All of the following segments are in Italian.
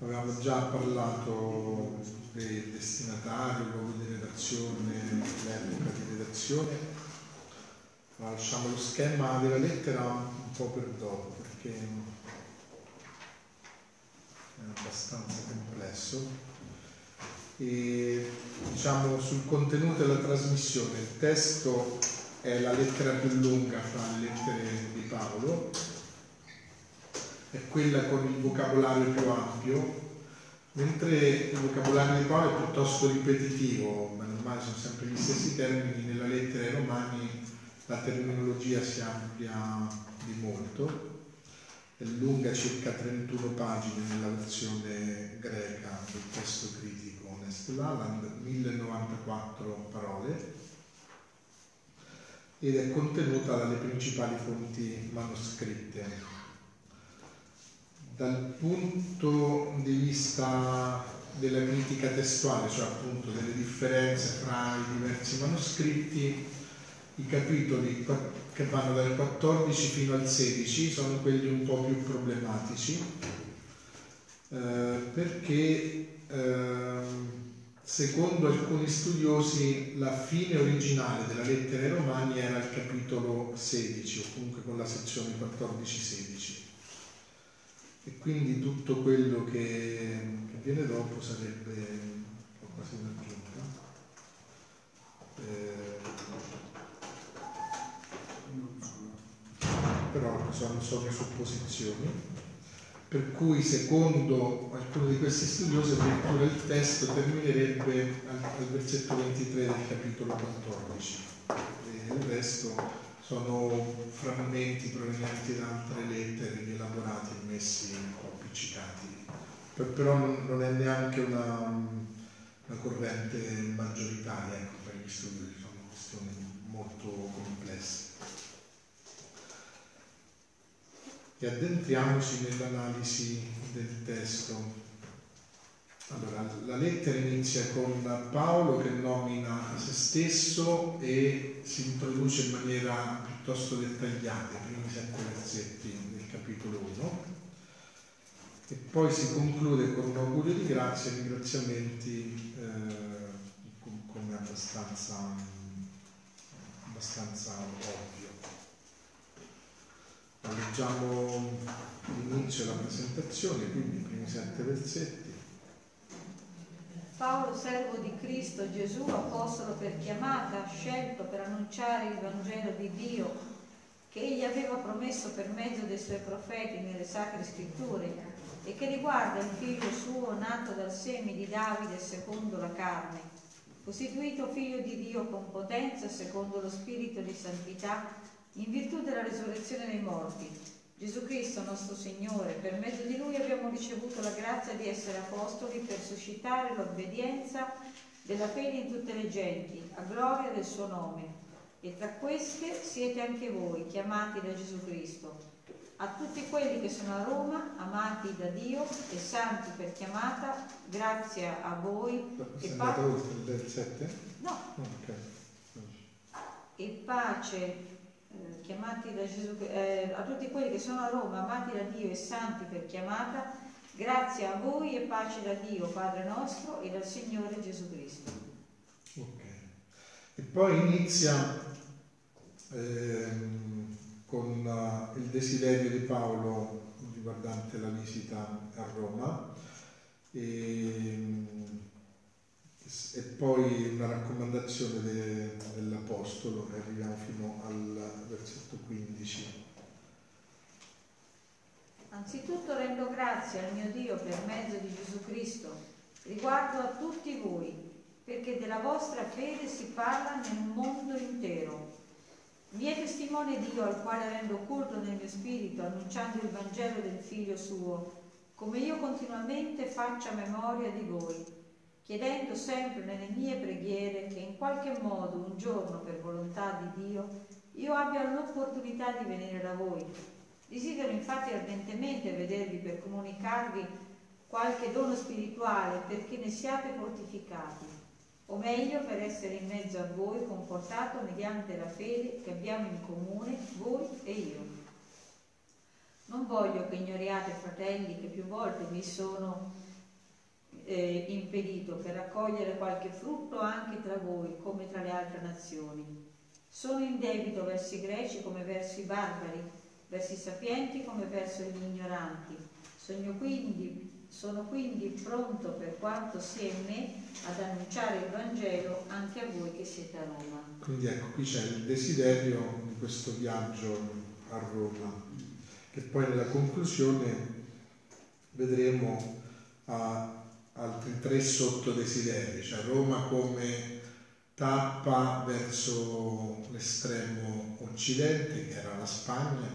Avevamo già parlato dei destinatari, luogo di redazione, l'epoca di redazione. lasciamo lo schema della lettera un po' per dopo perché è abbastanza complesso. E diciamo sul contenuto della trasmissione, il testo è la lettera più lunga fra le lettere di Paolo è quella con il vocabolario più ampio, mentre il vocabolario di Paolo è piuttosto ripetitivo, ma ormai sono sempre gli stessi termini, nella lettera ai Romani la terminologia si amplia di molto, è lunga circa 31 pagine nella versione greca del testo critico Honest Laland, 1094 parole, ed è contenuta dalle principali fonti manoscritte dal punto di vista della critica testuale, cioè appunto delle differenze fra i diversi manoscritti, i capitoli che vanno dal 14 fino al 16 sono quelli un po' più problematici eh, perché eh, secondo alcuni studiosi la fine originale della lettera ai Romani era il capitolo 16 o comunque con la sezione 14-16 e quindi tutto quello che, viene dopo sarebbe quasi un'aggiunta. Eh, però sono solo supposizioni, per cui secondo alcuni di questi studiosi addirittura il testo terminerebbe al, al versetto 23 del capitolo 14 e il resto sono frammenti provenienti da altre lettere rielaborati e messi un po' appiccicati. Però non è neanche una, una corrente maggioritaria ecco, per gli studi, sono questioni molto complesse. E addentriamoci nell'analisi del testo. Allora, la lettera inizia con Paolo che nomina se stesso e si introduce in maniera piuttosto dettagliata i primi sette versetti del capitolo 1 e poi si conclude con un augurio di grazia e ringraziamenti eh, come abbastanza, abbastanza ovvio. Leggiamo l'inizio della presentazione, quindi i primi sette versetti. Paolo, servo di Cristo Gesù, apostolo per chiamata, scelto per annunciare il Vangelo di Dio che egli aveva promesso per mezzo dei suoi profeti nelle sacre scritture e che riguarda il figlio suo nato dal seme di Davide secondo la carne, costituito figlio di Dio con potenza secondo lo spirito di santità in virtù della risurrezione dei morti Gesù Cristo nostro Signore, per mezzo di Lui abbiamo ricevuto la grazia di essere apostoli per suscitare l'obbedienza della fede in tutte le genti, a gloria del suo nome. E tra queste siete anche voi, chiamati da Gesù Cristo. A tutti quelli che sono a Roma, amati da Dio e santi per chiamata, grazia a voi. E, pa- no. okay. e pace chiamati da Gesù, eh, a tutti quelli che sono a Roma, amati da Dio e santi per chiamata, grazie a voi e pace da Dio, Padre nostro, e dal Signore Gesù Cristo. Ok. E poi inizia ehm, con uh, il desiderio di Paolo riguardante la visita a Roma. E, e poi una raccomandazione de, dell'Apostolo e arriviamo fino al versetto 15. Anzitutto rendo grazie al mio Dio per mezzo di Gesù Cristo riguardo a tutti voi, perché della vostra fede si parla nel mondo intero. Mi è testimone Dio al quale rendo culto nel mio spirito, annunciando il Vangelo del Figlio suo, come io continuamente faccia memoria di voi chiedendo sempre nelle mie preghiere che in qualche modo un giorno, per volontà di Dio, io abbia l'opportunità di venire da voi. Desidero infatti ardentemente vedervi per comunicarvi qualche dono spirituale perché ne siate fortificati, o meglio per essere in mezzo a voi confortato mediante la fede che abbiamo in comune voi e io. Non voglio che ignoriate, fratelli, che più volte mi sono eh, impedito per raccogliere qualche frutto anche tra voi, come tra le altre nazioni. Sono in debito verso i greci come verso i barbari, verso i sapienti come verso gli ignoranti. Sono quindi, sono quindi pronto per quanto sia in me ad annunciare il Vangelo anche a voi che siete a Roma. Quindi ecco, qui c'è il desiderio di questo viaggio a Roma e poi nella conclusione vedremo uh, altri tre sottodesideri, cioè Roma come tappa verso l'estremo occidente, che era la Spagna,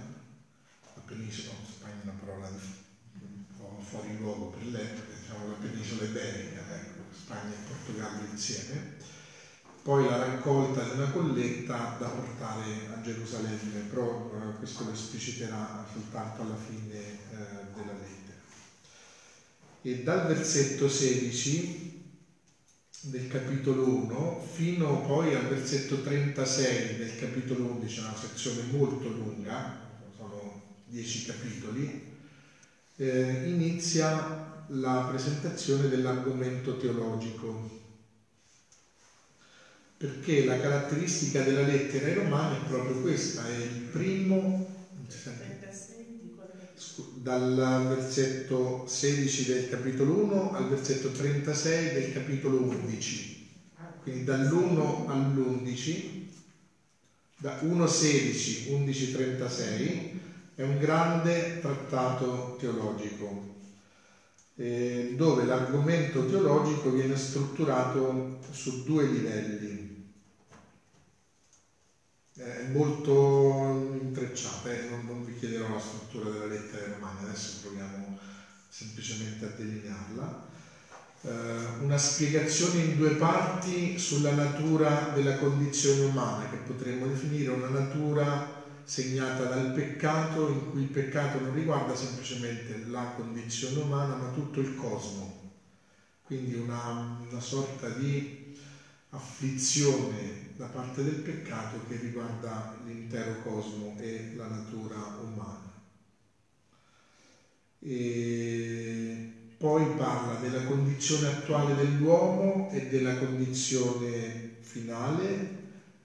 la penisola, Spagna è una parola un fuori luogo per l'epoca, diciamo la penisola iberica, ecco, Spagna e Portogallo insieme, poi la raccolta di una colletta da portare a Gerusalemme, però eh, questo lo espliciterà soltanto alla fine eh, della lettera. E dal versetto 16 del capitolo 1 fino poi al versetto 36 del capitolo 11, una sezione molto lunga, sono 10 capitoli, eh, inizia la presentazione dell'argomento teologico. Perché la caratteristica della lettera ai Romani è proprio questa, è il primo, dal versetto 16 del capitolo 1 al versetto 36 del capitolo 11, quindi dall'1 all'11, da 1.16, 11.36, è un grande trattato teologico eh, dove l'argomento teologico viene strutturato su due livelli è molto intrecciata, eh? non, non, vi chiederò la struttura della lettera romana, adesso proviamo semplicemente a delinearla. Eh, una spiegazione in due parti sulla natura della condizione umana, che potremmo definire una natura segnata dal peccato, in cui il peccato non riguarda semplicemente la condizione umana, ma tutto il cosmo. Quindi una, una sorta di afflizione da parte del peccato che riguarda l'intero cosmo e la natura umana. E poi parla della condizione attuale dell'uomo e della condizione finale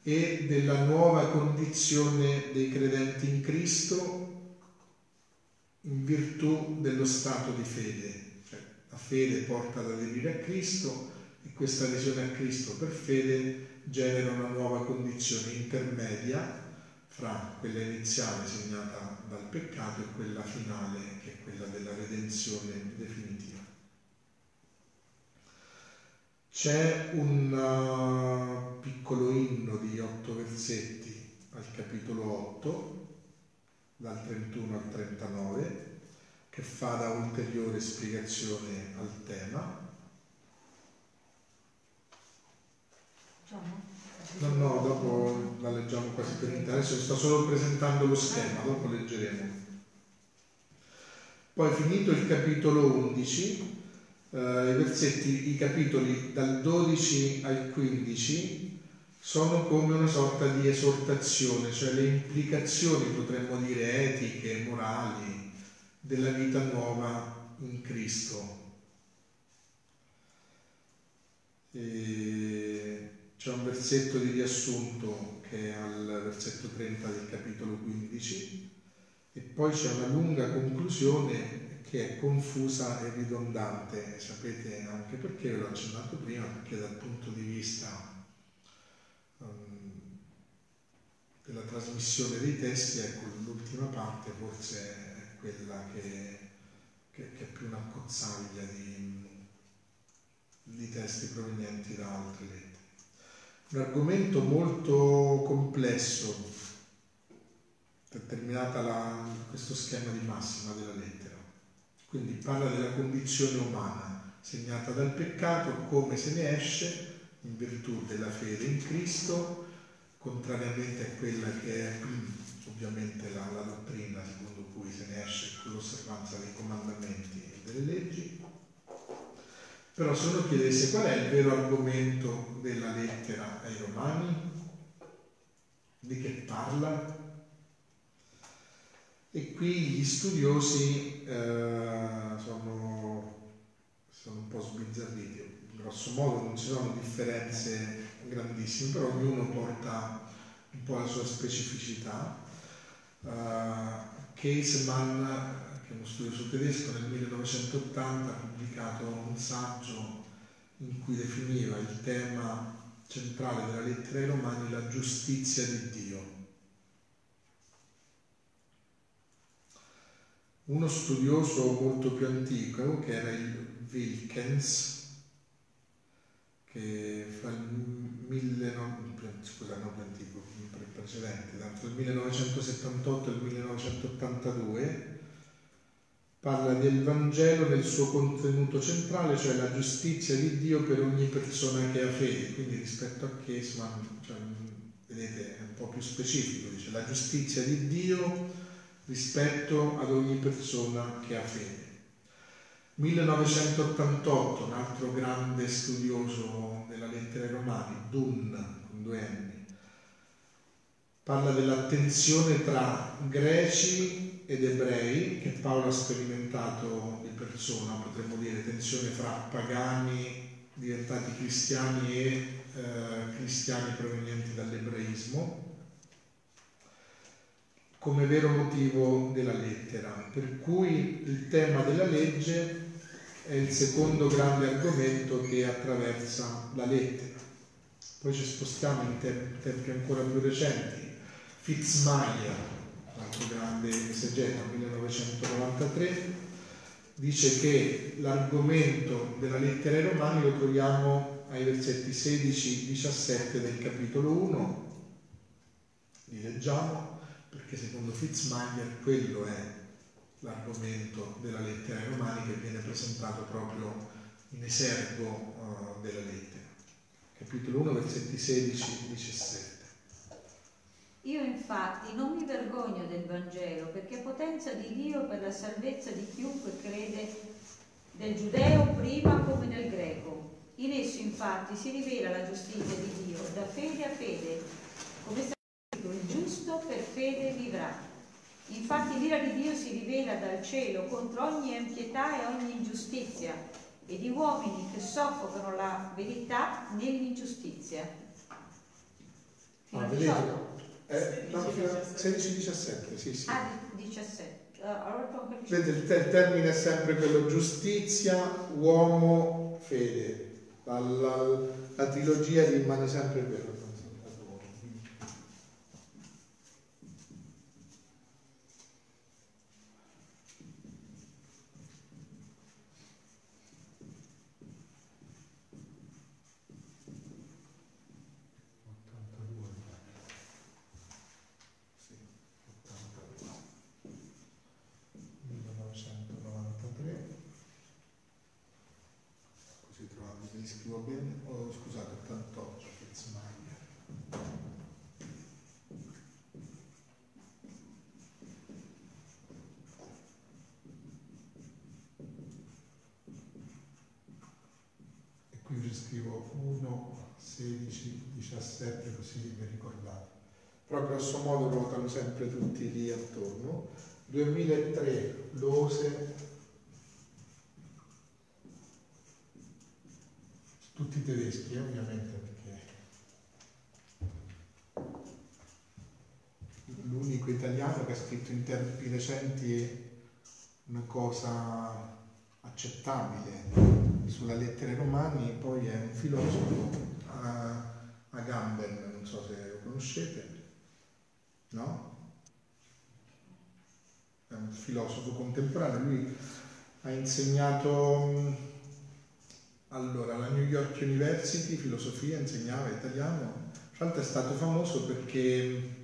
e della nuova condizione dei credenti in Cristo in virtù dello stato di fede. Cioè, la fede porta ad aderire a Cristo e questa adesione a Cristo per fede genera una nuova condizione intermedia fra quella iniziale segnata dal peccato e quella finale che è quella della redenzione definitiva. C'è un uh, piccolo inno di otto versetti al capitolo 8, dal 31 al 39, che fa da ulteriore spiegazione al tema No, no, dopo la leggiamo quasi per intero. Adesso sto solo presentando lo schema, dopo leggeremo. Poi finito il capitolo 11, eh, i versetti, i capitoli dal 12 al 15 sono come una sorta di esortazione, cioè le implicazioni, potremmo dire, etiche, morali della vita nuova in Cristo. E c'è un versetto di riassunto che è al versetto 30 del capitolo 15 e poi c'è una lunga conclusione che è confusa e ridondante. Sapete anche perché, l'ho accennato prima, perché dal punto di vista um, della trasmissione dei testi, ecco, l'ultima parte forse è quella che, che, che è più una cozzaglia di, di testi provenienti da altre lettere un argomento molto complesso, terminata la, questo schema di massima della lettera. Quindi parla della condizione umana segnata dal peccato, come se ne esce in virtù della fede in Cristo, contrariamente a quella che è ovviamente la, la dottrina secondo cui se ne esce con l'osservanza dei comandamenti e delle leggi, però se uno chiedesse qual è il vero argomento della lettera ai Romani, di che parla? E qui gli studiosi eh, sono, sono, un po' sbizzarriti, grosso modo non ci sono differenze grandissime, però ognuno porta un po' la sua specificità. Uh, Caseman, che è uno studioso tedesco, nel 1980 ha pubblicato un saggio in cui definiva il tema centrale della lettera ai Romani la giustizia di Dio. Uno studioso molto più antico, che era il Wilkens, che fra il, mille, scusa, non più antico, precedente, il 1978 e il 1982, parla del Vangelo nel suo contenuto centrale, cioè la giustizia di Dio per ogni persona che ha fede. Quindi rispetto a Kesman, cioè, vedete, è un po' più specifico, dice la giustizia di Dio rispetto ad ogni persona che ha fede. 1988, un altro grande studioso della lettera ai Romani, Dunn, con due N, parla dell'attenzione tra greci ed ebrei che Paolo ha sperimentato di persona, potremmo dire tensione fra pagani diventati cristiani e eh, cristiani provenienti dall'ebraismo, come vero motivo della lettera. Per cui il tema della legge è il secondo grande argomento che attraversa la lettera. Poi ci spostiamo in tempi ancora più recenti. Fitzmaier, altro grande esegeta, 1993, dice che l'argomento della lettera ai Romani lo troviamo ai versetti 16-17 del capitolo 1. Li leggiamo perché secondo Fitzmaier quello è l'argomento della lettera ai Romani che viene presentato proprio in esergo uh, della lettera. Capitolo 1, versetti 16-17. Io infatti non mi vergogno del Vangelo perché è potenza di Dio per la salvezza di chiunque crede, del giudeo prima come del greco. In esso infatti si rivela la giustizia di Dio da fede a fede, come sta scritto, il giusto per fede vivrà. Infatti l'ira di Dio si rivela dal cielo contro ogni impietà e ogni ingiustizia e di uomini che soffocano la verità nell'ingiustizia. Fino ah, 18. Eh, no, 16-17, sì, sì. Ah, 17. Allora Vedete, il, te- il, termine è sempre quello giustizia, uomo, fede. La, la, la trilogia rimane sempre quella. Scrivo 1, 16, 17 così vi ricordate. Però grosso modo ruotano sempre tutti lì attorno. 2003 Lose, tutti tedeschi eh, ovviamente perché l'unico italiano che ha scritto in tempi recenti una cosa accettabile sulla lettera ai Romani, poi è un filosofo, Agamben, non so se lo conoscete, no? È un filosofo contemporaneo, lui ha insegnato allora, alla New York University, filosofia, insegnava italiano, tra l'altro è stato famoso perché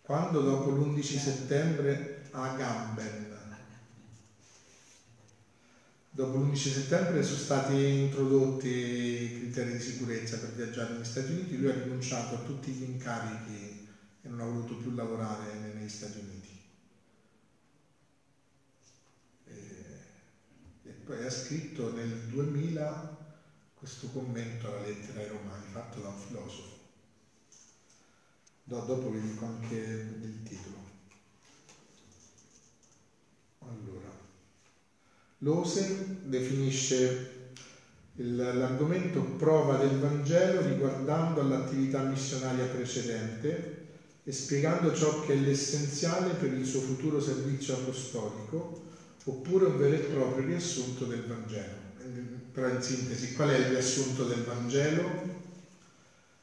quando dopo l'11 settembre Agamben Dopo l'11 settembre sono stati introdotti i criteri di sicurezza per viaggiare negli Stati Uniti, lui ha rinunciato a tutti gli incarichi e non ha voluto più lavorare negli Stati Uniti. E, poi ha scritto nel 2000 questo commento alla lettera ai Romani fatto da un filosofo. dopo vi dico anche il titolo. Lose definisce l'argomento prova del Vangelo riguardando all'attività missionaria precedente e spiegando ciò che è l'essenziale per il suo futuro servizio apostolico, oppure un vero e proprio riassunto del Vangelo. Però in sintesi, qual è il riassunto del Vangelo?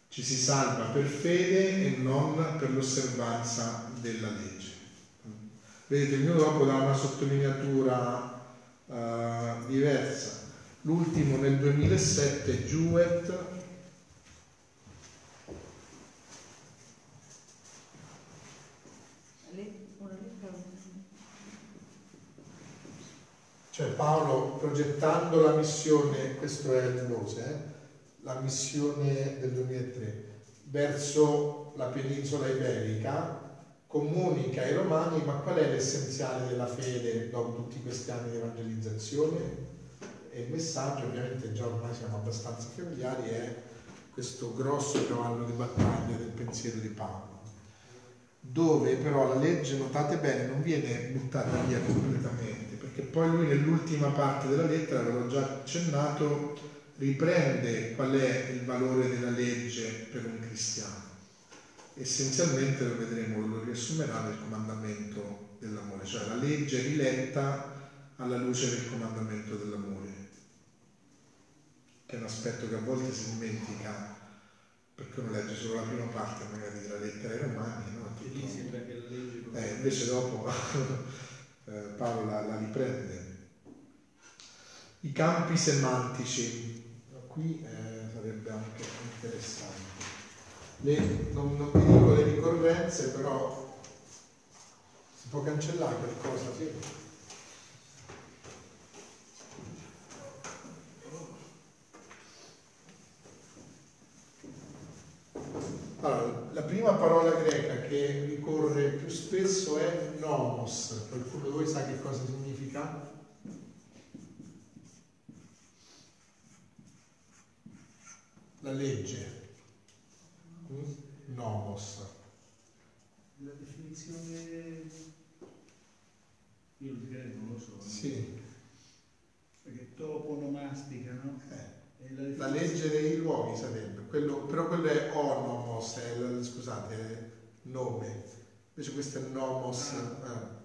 Ci si salva per fede e non per l'osservanza della legge. Vedete, mio dopo dà una sottolineatura uh, diversa. L'ultimo nel 2007, Jewett, Cioè Paolo progettando la missione, questo è il eh? la missione del 2003, verso la penisola iberica, comunica ai romani ma qual è l'essenziale della fede dopo tutti questi anni di evangelizzazione? E il messaggio, ovviamente già ormai siamo abbastanza familiari, è questo grosso cavallo di battaglia del pensiero di Paolo, dove però la legge, notate bene, non viene buttata via completamente, perché poi lui nell'ultima parte della lettera, l'avevo già accennato, riprende qual è il valore della legge per un cristiano essenzialmente lo vedremo, lo riassumerà nel comandamento dell'amore, cioè la legge riletta alla luce del comandamento dell'amore, che è un aspetto che a volte si dimentica perché uno legge solo la prima parte magari della lettera ai romani, no? Tutto... Eh, invece dopo eh, Paolo la, la, riprende. I campi semantici, qui eh, sarebbe anche interessante le, non, non vi dico le ricorrenze, però si può cancellare qualcosa, sì. Allora, la prima parola greca che ricorre più spesso è nomos. Qualcuno di voi sa che cosa significa? La legge nomos. La definizione io direi non lo so. Sì. Perché toponomastica, no? Eh. La, la, legge dei luoghi sarebbe, quello, però quello è onomos, è, scusate, è nome. Invece questo è nomos. Ah.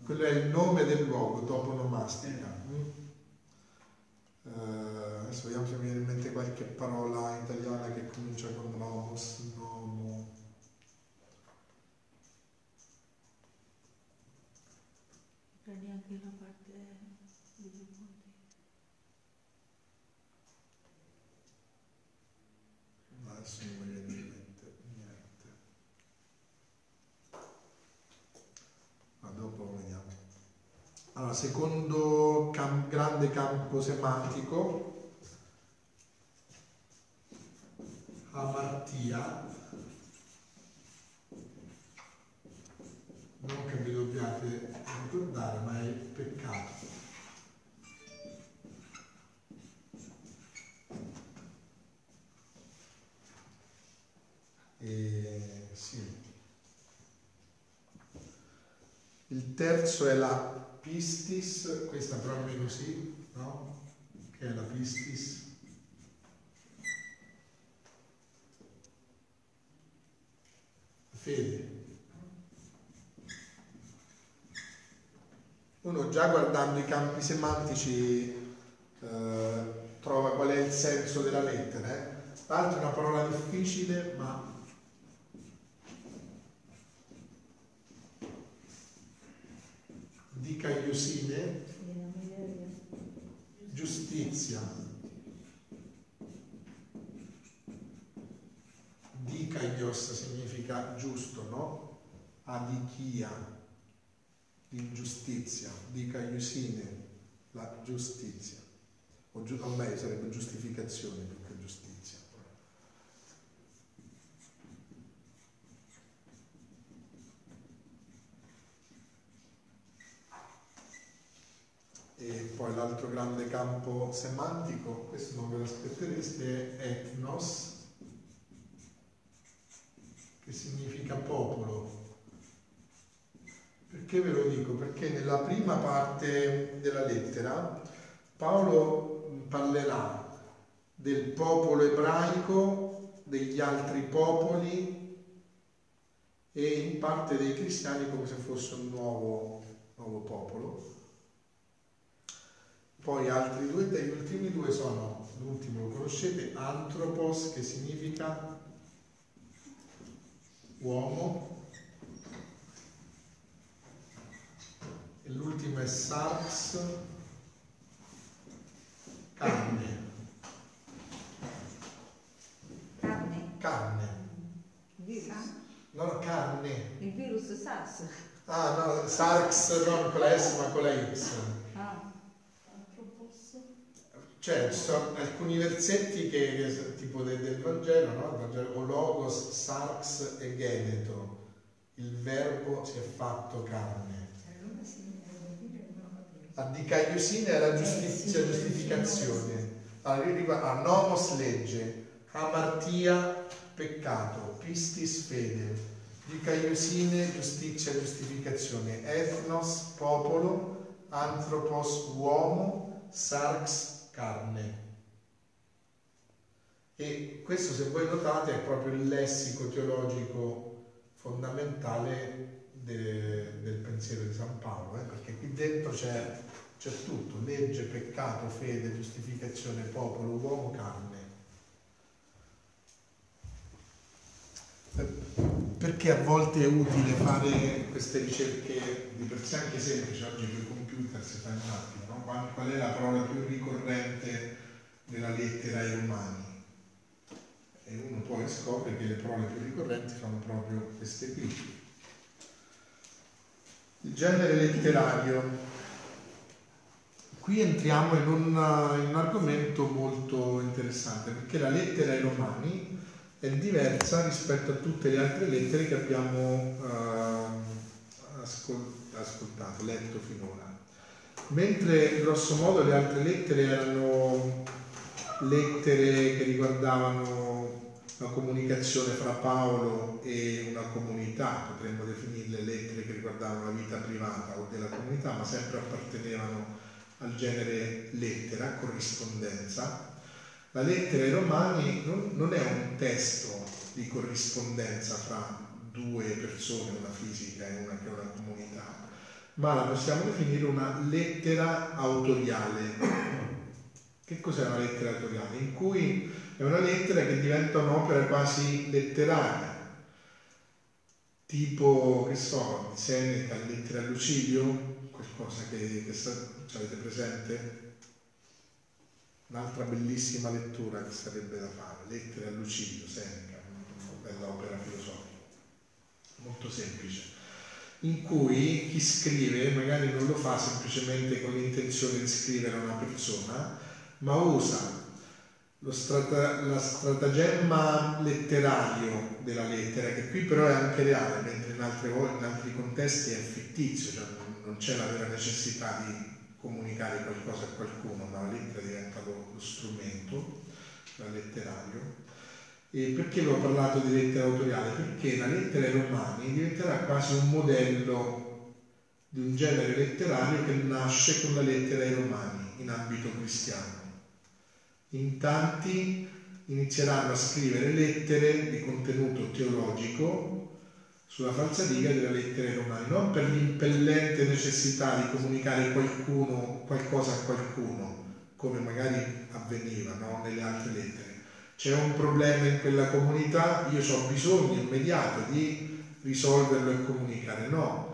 Eh. Quello è il nome del luogo, toponomastica. Eh. Mm? Adesso vediamo se mi viene in mente qualche parola italiana che comincia con nomos, nomo. Prendi anche la parte degli punti. Adesso non mi viene in mente niente. Ma dopo vediamo. Allora, secondo cam- grande campo semantico, amartia, non che vi dobbiate ricordare, ma è peccato. E, sì. Il terzo è la pistis, questa proprio così, no? Che è la pistis. fede. Uno già guardando i campi semantici eh, trova qual è il senso della lettera. Eh? L'altro è una parola difficile, ma dica iusine, giustizia. Dikaios significa giusto, no? Adichia, l'ingiustizia, Dikaiosine, la giustizia, o, giu- o meglio sarebbe giustificazione più che giustizia. E poi l'altro grande campo semantico, questo non ve lo aspettereste, è etnos, che significa popolo. Perché ve lo dico? Perché nella prima parte della lettera Paolo parlerà del popolo ebraico, degli altri popoli e in parte dei cristiani come se fosse un nuovo, nuovo popolo. Poi altri due, gli ultimi due sono, l'ultimo lo conoscete, anthropos che significa uomo e l'ultimo è sarx, carne. Carne. Carne. Virus. No, carne. Il virus SARS. Ah, no, sarx non con la S ma con la X. Ah. Cioè, ci sono alcuni versetti che, che tipo del, del Vangelo, no? Il Vangelo, o logos, sarx e geneto. Il verbo si è fatto carne. A dicaiosine è la giustizia, giustificazione. Allora, a nomos legge, amartia peccato, pistis fede, dicaiosine giustizia giustificazione, ethnos popolo, anthropos uomo, sarx carne. E questo se voi notate è proprio il lessico teologico fondamentale de- del pensiero di San Paolo, eh? perché qui dentro c'è, c'è tutto, legge, peccato, fede, giustificazione, popolo, uomo, carne. Perché a volte è utile fare queste ricerche di per sé anche semplici, oggi i computer si fa in macchina, no? qual è la parola più ricorrente nella lettera ai Romani? E uno poi scopre che le parole più ricorrenti sono proprio queste qui. Il genere letterario. Qui entriamo in un, in un argomento molto interessante perché la lettera ai Romani è diversa rispetto a tutte le altre lettere che abbiamo uh, ascol- ascoltato, letto finora. Mentre grosso modo le altre lettere erano lettere che riguardavano la comunicazione fra Paolo e una comunità, potremmo definirle lettere che riguardavano la vita privata o della comunità, ma sempre appartenevano al genere lettera, corrispondenza, la lettera ai Romani non, non è un testo di corrispondenza fra due persone, una fisica e una che è una comunità, ma la possiamo definire una lettera autoriale. Che cos'è una lettera autoriale? In cui è una lettera che diventa un'opera quasi letteraria, tipo, che so, Seneca, lettera a Lucidio, qualcosa che, che sa, avete presente? Un'altra bellissima lettura che sarebbe da fare, Lettere a Lucidio, Seneca, una bella opera filosofica, molto semplice, in cui chi scrive magari non lo fa semplicemente con l'intenzione di scrivere a una persona, ma usa lo strata, la stratagemma letterario della lettera, che qui però è anche reale, mentre in, altre, in altri contesti è fittizio, cioè non c'è la vera necessità di comunicare qualcosa a qualcuno, ma la lettera diventa lo, lo strumento, la letterario. E perché vi ho parlato di lettera autoriale? Perché la lettera ai Romani diventerà quasi un modello di un genere letterario che nasce con la lettera ai Romani in ambito cristiano. In tanti inizieranno a scrivere lettere di contenuto teologico sulla falsariga della lettera ai Romani, non per l'impellente necessità di comunicare qualcuno, qualcosa a qualcuno, come magari avveniva no? nelle altre lettere. C'è un problema in quella comunità, io ho bisogno immediato di risolverlo e comunicare, no,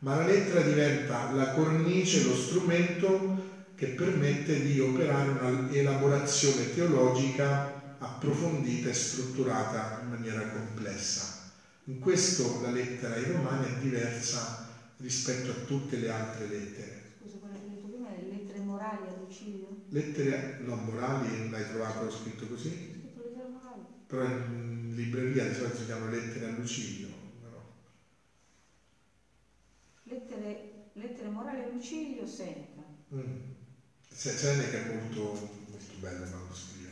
ma la lettera diventa la cornice, lo strumento che permette di operare un'elaborazione teologica approfondita e strutturata in maniera complessa. In questo la lettera ai Romani è diversa rispetto a tutte le altre lettere. Scusa, quello che hai detto prima, le lettere morali a Lucidio? Lettere non morali, l'hai trovato scritto così? Scritto lettere morali. Però in libreria di solito si chiamano lettere a Lucidio. No? Lettere, lettere morali a Lucidio, Seneca. Mm. Seneca è molto, molto bello quando scrive,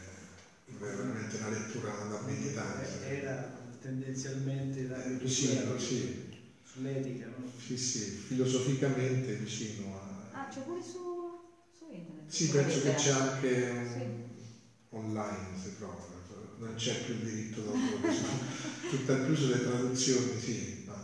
è veramente una lettura da meditare. Era tendenzialmente la Lucidio, sì. sull'etica, no? Sì, sì, filosoficamente vicino a... Ah, c'è pure su, su internet. Sì, penso che c'è anche un- Sì. online, si trova, non c'è più il diritto d'autore, su- tutt'al più sulle traduzioni, sì. ma-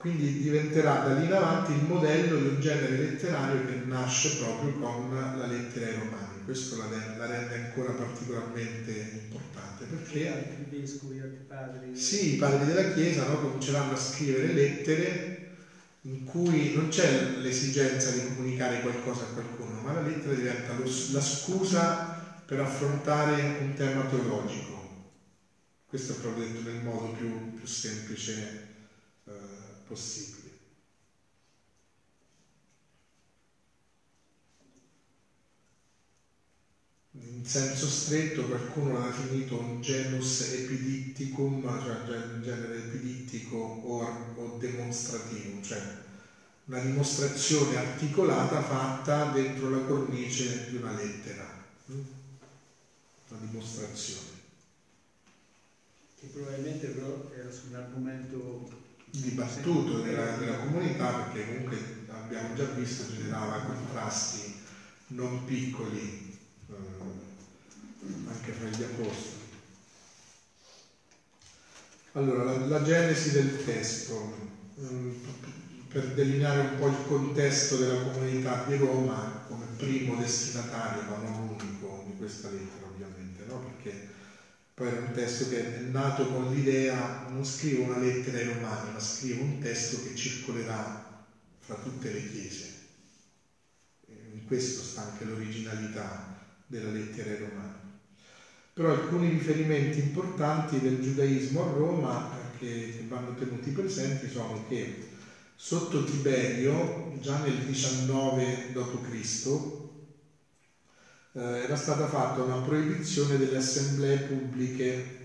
Quindi diventerà da lì in avanti il modello di un genere letterario che nasce proprio con la lettera ai Romani. Questo la rende ancora particolarmente importante Che perché altri vescovi, altri padri. sì, i padri della Chiesa no, cominceranno a scrivere lettere in cui non c'è l'esigenza di comunicare qualcosa a qualcuno, ma la lettera diventa lo- la scusa per affrontare un tema teologico. Questo è proprio detto nel modo più, più semplice eh, possibile. In senso stretto qualcuno l'ha definito un genus epiditticum, cioè un genere epidittico o, o demonstrativo, cioè una dimostrazione articolata fatta dentro la cornice di una lettera. mm? Una dimostrazione. Che probabilmente però era su un argomento dibattuto della, della comunità perché comunque abbiamo già visto generava contrasti non piccoli anche fra gli apostoli. Allora, la, la genesi del testo, mm, per delineare un po' il contesto della comunità di Roma come primo destinatario, ma non unico, di questa lettera ovviamente, no? perché poi era un testo che è nato con l'idea, non scrivo una lettera ai romani, ma scrivo un testo che circolerà fra tutte le chiese. In questo sta anche l'originalità della lettera ai romani. Però alcuni riferimenti importanti del giudaismo a Roma eh, che, vanno tenuti presenti sono che sotto Tiberio, già nel 19 d.C., eh, era stata fatta una proibizione delle assemblee pubbliche.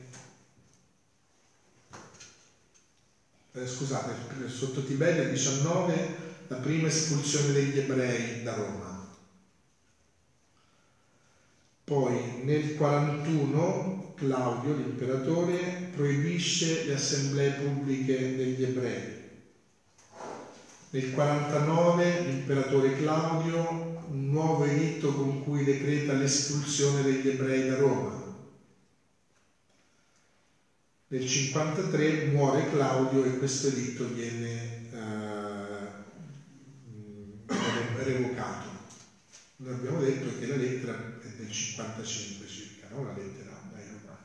Eh, scusate, sotto Tiberio 19 la prima espulsione degli ebrei da Roma. Poi nel 41 Claudio, l'imperatore, proibisce le assemblee pubbliche degli ebrei. Nel 49 l'imperatore Claudio un nuovo editto con cui decreta l'espulsione degli ebrei da Roma. Nel 53 muore Claudio e questo editto viene eh, revocato. Noi abbiamo detto che la lettera è del 55 circa, no? la lettera ai Romani.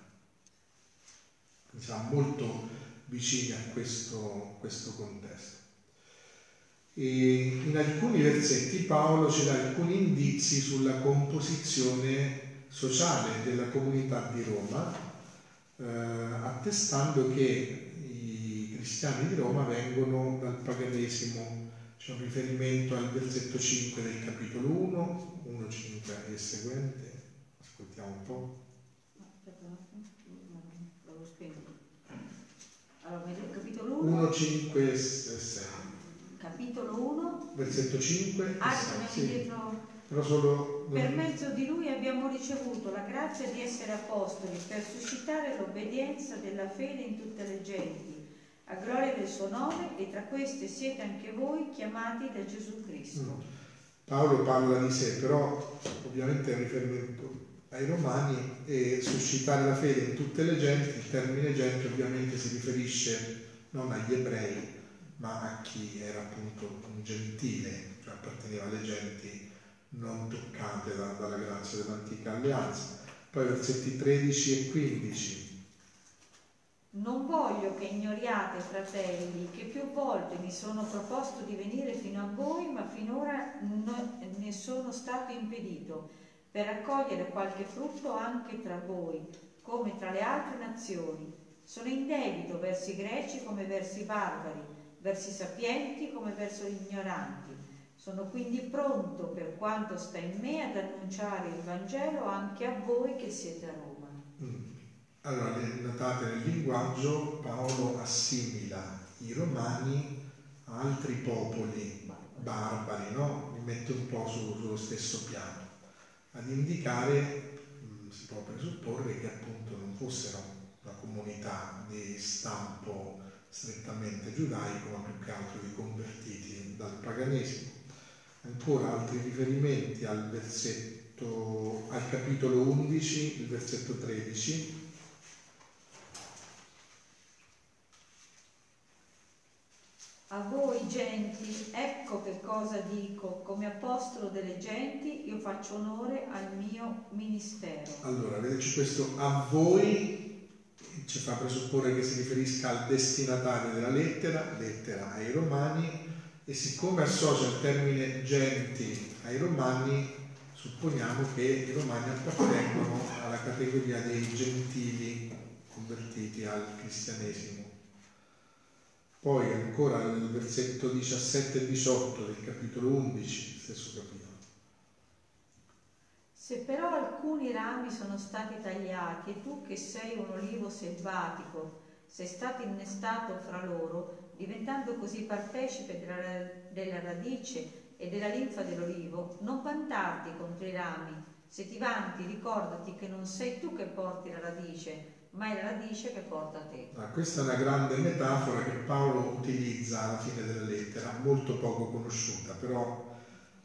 Siamo molto vicini a questo, questo contesto. E in alcuni versetti Paolo ci dà alcuni indizi sulla composizione sociale della comunità di Roma, eh, attestando che i cristiani di Roma vengono dal paganesimo. C'è un riferimento al versetto 5 del capitolo 1, 1, 5 e seguente. Ascoltiamo un po'. Aspetta l'avevo spento. Allora, capitolo 1, 1, 5 e 6. capitolo 1, Versetto 5 e ah, 6. torniamo Sì, indietro. però solo... Per mezzo di lui abbiamo ricevuto la grazia di essere apostoli per suscitare l'obbedienza della fede in tutte le genti, a gloria del suo nome, e tra queste siete anche voi chiamati da Gesù Cristo. Mm. Paolo parla di sé, però ovviamente è riferimento ai romani e suscitare la fede in tutte le genti, il termine gente ovviamente si riferisce non agli ebrei, ma a chi era appunto un gentile, cioè apparteneva alle genti non toccate da- dalla grazia dell'antica alleanza. Poi versetti 13 e 15. Non voglio che ignoriate, fratelli, che più volte mi sono proposto di venire fino a voi, ma finora no- ne sono stato impedito, per raccogliere qualche frutto anche tra voi, come tra le altre nazioni. Sono in debito verso i greci come verso i barbari, verso i sapienti come verso gli ignoranti. Sono quindi pronto, per quanto sta in me, ad annunciare il Vangelo anche a voi che siete a Roma. Allora, notate nel linguaggio, Paolo assimila i romani a altri popoli barbari, no? Li mette un po' su- sullo stesso piano, ad indicare, mm, si può presupporre che appunto non fossero una comunità di stampo strettamente giudaico, ma più che altro di convertiti dal paganesimo. Ancora altri riferimenti al versetto, al capitolo 11, il versetto 13. A voi genti, ecco che cosa dico, come apostolo delle genti io faccio onore al mio ministero. Allora, vedete questo a voi ci fa presupporre che si riferisca al destinatario della lettera, lettera ai Romani, e siccome associa il termine genti ai Romani, supponiamo che i Romani appartengono alla categoria dei gentili convertiti al cristianesimo. Poi ancora nel versetto 17 e 18 del capitolo 11, stesso capitolo. Se però alcuni rami sono stati tagliati e tu che sei un olivo selvatico sei stato innestato fra loro, diventando così partecipe della, della radice e della linfa dell'olivo, non vantarti contro i rami. Se ti vanti, ricordati che non sei tu che porti la radice, ma è la radice che porta a te. Ah, questa è una grande metafora che Paolo utilizza alla fine della lettera, molto poco conosciuta, però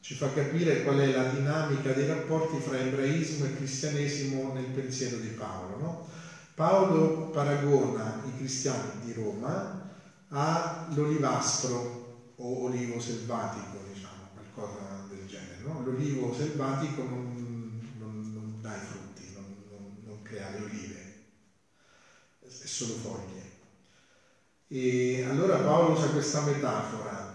ci fa capire qual è la dinamica dei rapporti fra ebraismo e cristianesimo nel pensiero di Paolo. No? Paolo paragona i cristiani di Roma all'olivastro o olivo selvatico, diciamo, qualcosa del genere. No? L'olivo selvatico non, non, non dà i frutti, non, non, crea le olive, è solo foglie. E allora Paolo usa questa metafora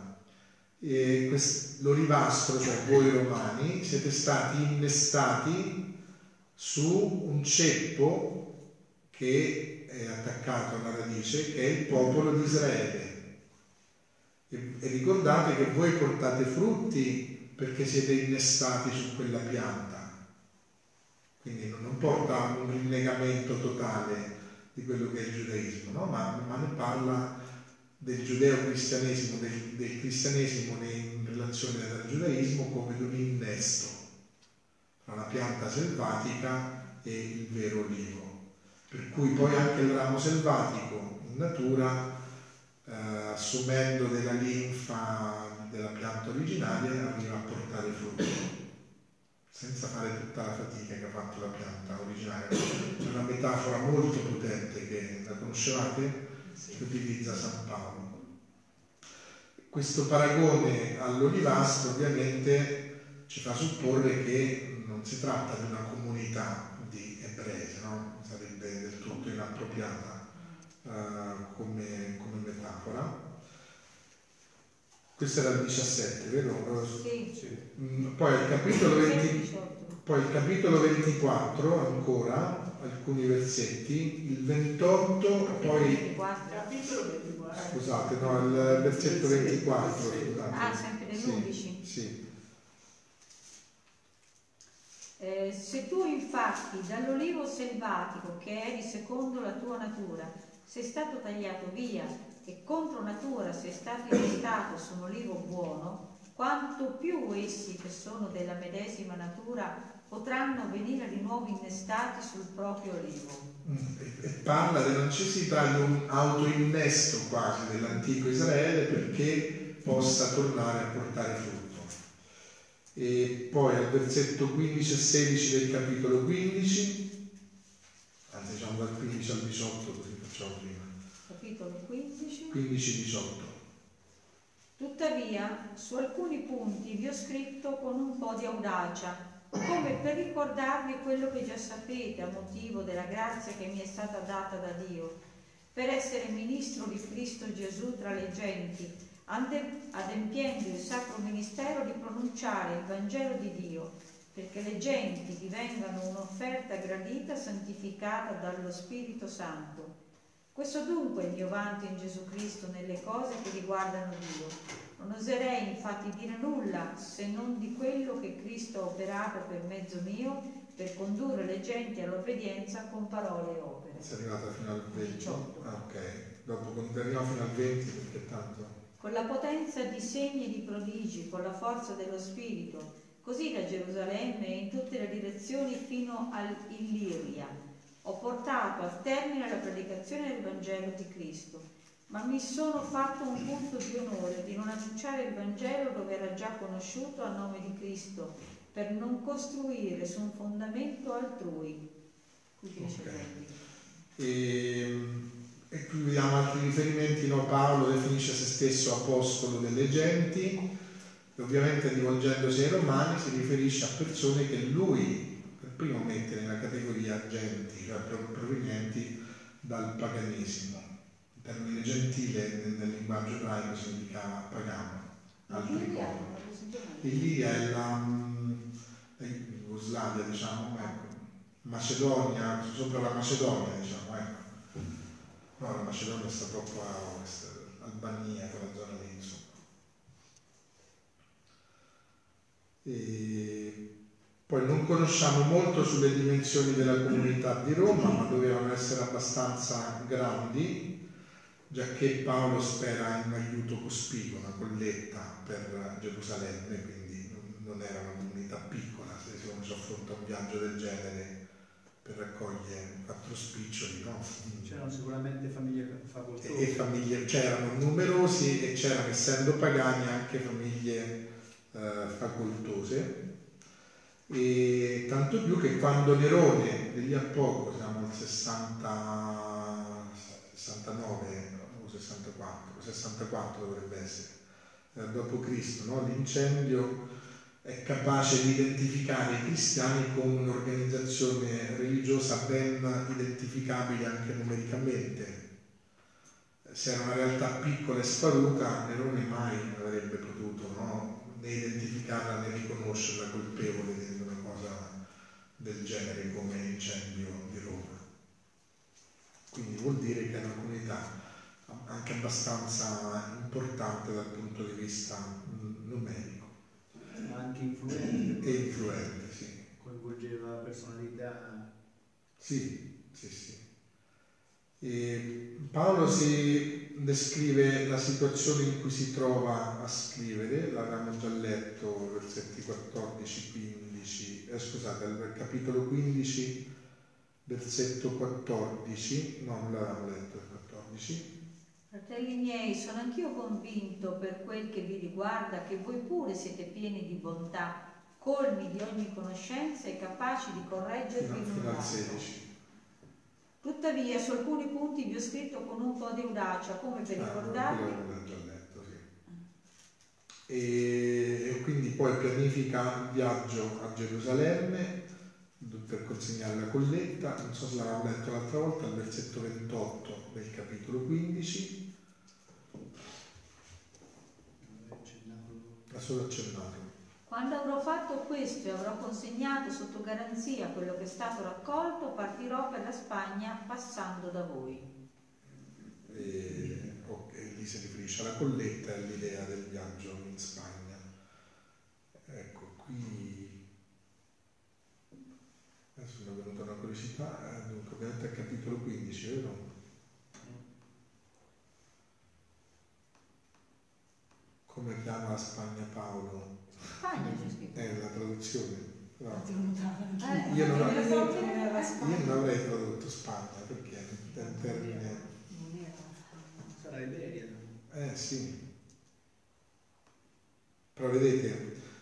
quest- l'olivastro, cioè voi romani, siete stati innestati su un ceppo che è attaccato alla radice, che è il popolo di Israele. E, e ricordate che voi portate frutti perché siete innestati su quella pianta. Quindi non porta un rinnegamento totale di quello che è il giudaismo, no? ma, ma ne parla del giudeo-cristianesimo, del, del cristianesimo in relazione al giudaismo come di un innesto tra la pianta selvatica e il vero olivo. Per cui poi anche il ramo selvatico in natura, eh, assumendo della linfa della pianta originaria, arriva a portare frutto, senza fare tutta la fatica che ha fatto la pianta originaria. È una metafora molto potente che la conoscevate? che utilizza San Paolo. Questo paragone all'olivastro ovviamente ci fa supporre che non si tratta di una comunità di ebrei, no? sarebbe del tutto inappropriata uh, come, come, metafora. Questo era il 17, vero? Sì. Mm, poi il capitolo 20, poi il capitolo 24 ancora alcuni versetti, il 28, poi... Scusate, no, il versetto 24. Scusate. Ah, sempre nell'11. Sì, sì. Eh, se tu infatti dall'olivo selvatico che eri secondo la tua natura sei stato tagliato via e contro natura sei stato innestato su un olivo buono, quanto più essi che sono della medesima natura potranno venire di nuovo innestati sul proprio olivo. Mm, e parla della necessità di un autoinnesto quasi dell'antico Israele perché possa tornare a portare frutto. E poi al versetto 15 e 16 del capitolo 15, anzi diciamo dal 15 al 18 così facciamo prima. Capitolo 15. 15-18. Tuttavia, su alcuni punti vi ho scritto con un po' di audacia come per ricordarvi quello che già sapete a motivo della grazia che mi è stata data da Dio, per essere ministro di Cristo Gesù tra le genti, adempiendo il sacro ministero di pronunciare il Vangelo di Dio, perché le genti divengano un'offerta gradita santificata dallo Spirito Santo. Questo dunque è mio vanto in Gesù Cristo nelle cose che riguardano Dio non oserei infatti dire nulla se non di quello che Cristo ha operato per mezzo mio per condurre le genti all'obbedienza con parole e opere. Sei arrivata fino al 20? 18. Ah, ok. Dopo continuiamo fino al 20 perché tanto... Con la potenza di segni e di prodigi, con la forza dello Spirito, così da Gerusalemme in tutte le direzioni fino all'Illiria. Ho portato a termine la predicazione del Vangelo di Cristo, ma mi sono fatto un punto di onore di non annunciare il Vangelo dove era già conosciuto a nome di Cristo, per non costruire su un fondamento altrui. Qui il E, qui vediamo altri riferimenti, no? Paolo definisce se stesso apostolo delle genti e ovviamente rivolgendosi ai romani si riferisce a persone che lui primo mette nella categoria genti, cioè pro- provenienti dal paganesimo. Il termine gentile nel, linguaggio ebraico significa pagano, altri popoli. L'Illiria è la Jugoslavia, diciamo, ecco. Macedonia, sopra la Macedonia, diciamo, ecco. No, la Macedonia sta troppo a ovest, Albania, quella zona lì, insomma. E poi non conosciamo molto sulle dimensioni della comunità di Roma, ma dovevano essere abbastanza grandi, già che Paolo spera in un aiuto cospicuo, una colletta per Gerusalemme, quindi non- era una comunità piccola, se uno si affronta un viaggio del genere per raccogliere quattro spiccioli, no? C'erano sicuramente famiglie facoltose. e, e famiglie, c'erano numerosi e c'erano essendo pagani anche famiglie eh, facoltose e tanto più che quando Nerone di a poco siamo al 60, 69 o 64 64 dovrebbe essere eh, dopo Cristo no? l'incendio è capace di identificare i cristiani come un'organizzazione religiosa ben identificabile anche numericamente se era una realtà piccola e sparuta, Nerone mai avrebbe potuto no, né identificarla né riconoscerla colpevole del genere come l'incendio di Roma. Quindi vuol dire che è una comunità anche abbastanza importante dal punto di vista mm, numerico ma anche influente, e influente, sì. coinvolgeva personalità. Sì, sì, sì. E Paolo si descrive la situazione in cui si trova a scrivere, l'avevamo già letto, versetti 14, 15, eh, scusate, al capitolo 15, versetto 14, no, non l'avevamo letto il 14, Fratelli miei, sono anch'io convinto per quel che vi riguarda che voi pure siete pieni di bontà, colmi di ogni conoscenza e capaci di correggervi al l'altro. 16. Tuttavia, su alcuni punti vi ho scritto con un po' di audacia, come per Ah, ricordarvi letto, sì. E quindi poi pianifica il viaggio a Gerusalemme per consegnare la colletta, non so se l'avevamo letto l'altra volta, al versetto 28 del capitolo 15, ha solo accennato. Quando avrò fatto questo e avrò consegnato sotto garanzia quello che è stato raccolto, partirò per la Spagna passando da voi. E, ok, lì si riferisce alla colletta e all'idea del viaggio in Spagna. Ecco, qui adesso mi è venuta una curiosità, eh, dunque abbiamo detto al capitolo 15, vero? Come chiama la Spagna Paolo? Spagna c'è scritto. È la traduzione. No. Eh, Io non, avrei, io non avrei tradotto Spagna perché è un termine... Sarà Iberia. Eh sì. Però vedete,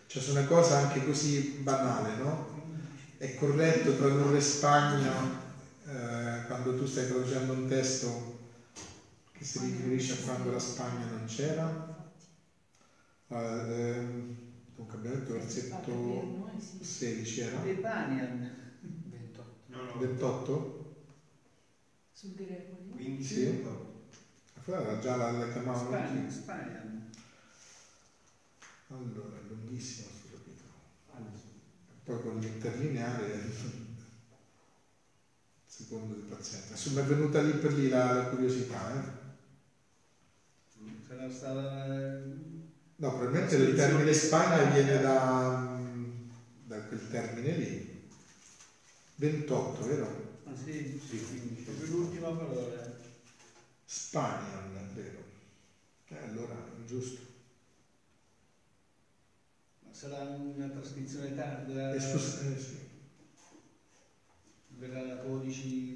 cioè su una cosa anche così banale, no? È corretto tradurre Spagna eh, quando tu stai traducendo un testo che si riferisce a quando la Spagna non c'era? Eh, ehm, dunque abbiamo detto versetto 16 era? Albanian. 28. No, no, 28? Sul greco. 15. Sì. Quella era già la, la chiamavano. Spagna. Allora, è lunghissimo questo capitolo. Poi con l'interlineare secondo di pazienza. Insomma è venuta lì per lì la, la curiosità, eh? Sarà stata No, probabilmente il termine Spagna viene da, da quel termine lì. 28, vero? Ah sì, sì, proprio l'ultima parola. Spanian, vero? Eh, allora, giusto. Ma sarà una trascrizione tarda. Eh, scusa, eh, sì. verrà da codici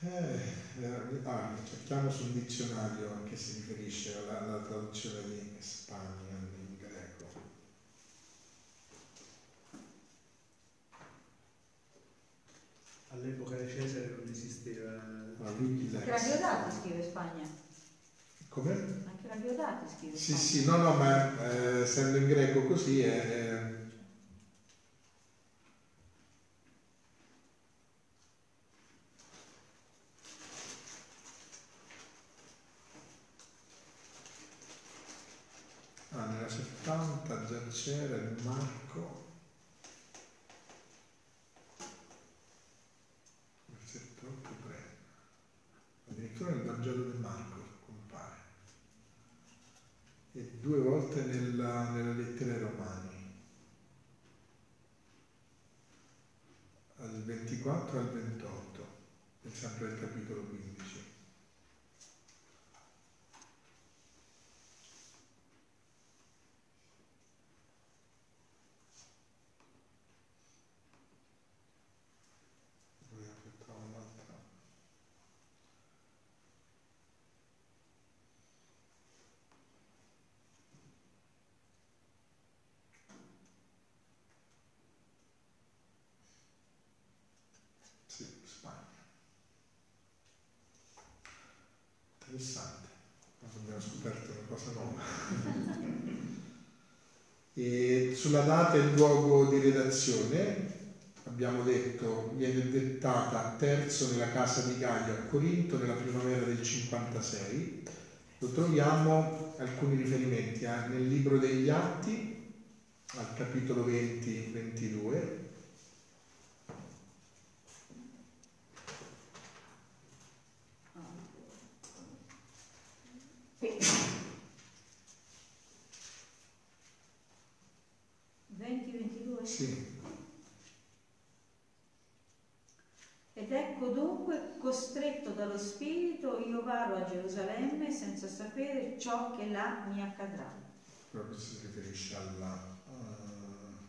Eh, eh, ah, cerchiamo su un dizionario che si riferisce alla, alla traduzione di Spagna in greco. all'epoca di Cesare non esisteva. La Anche la Wikilex. Diodati scrive Spagna. Come? Anche la Diodati scrive Sì, sì, no, no, ma eh, essendo in greco così è, è- Ah, nella 70 già c'era il Marco. Versetto 8, 3. Addirittura nel Vangelo di Marco compare e due volte nella, nella lettera ai Romani, al 24 e al 28, è sempre il capitolo 15. Poi aspettavo un'altra. Sì, Spagna. Interessante, abbiamo scoperto una cosa nuova. e sulla data e il luogo di redazione abbiamo detto viene dettata terzo nella casa di Gaio a Corinto nella primavera del 56. Lo troviamo alcuni riferimenti eh, nel libro degli Atti al capitolo 20-22 20-22 Sì, Ed ecco dunque, costretto dallo Spirito, io vado a Gerusalemme senza sapere ciò che là mi accadrà. proprio si riferisce alla... eh,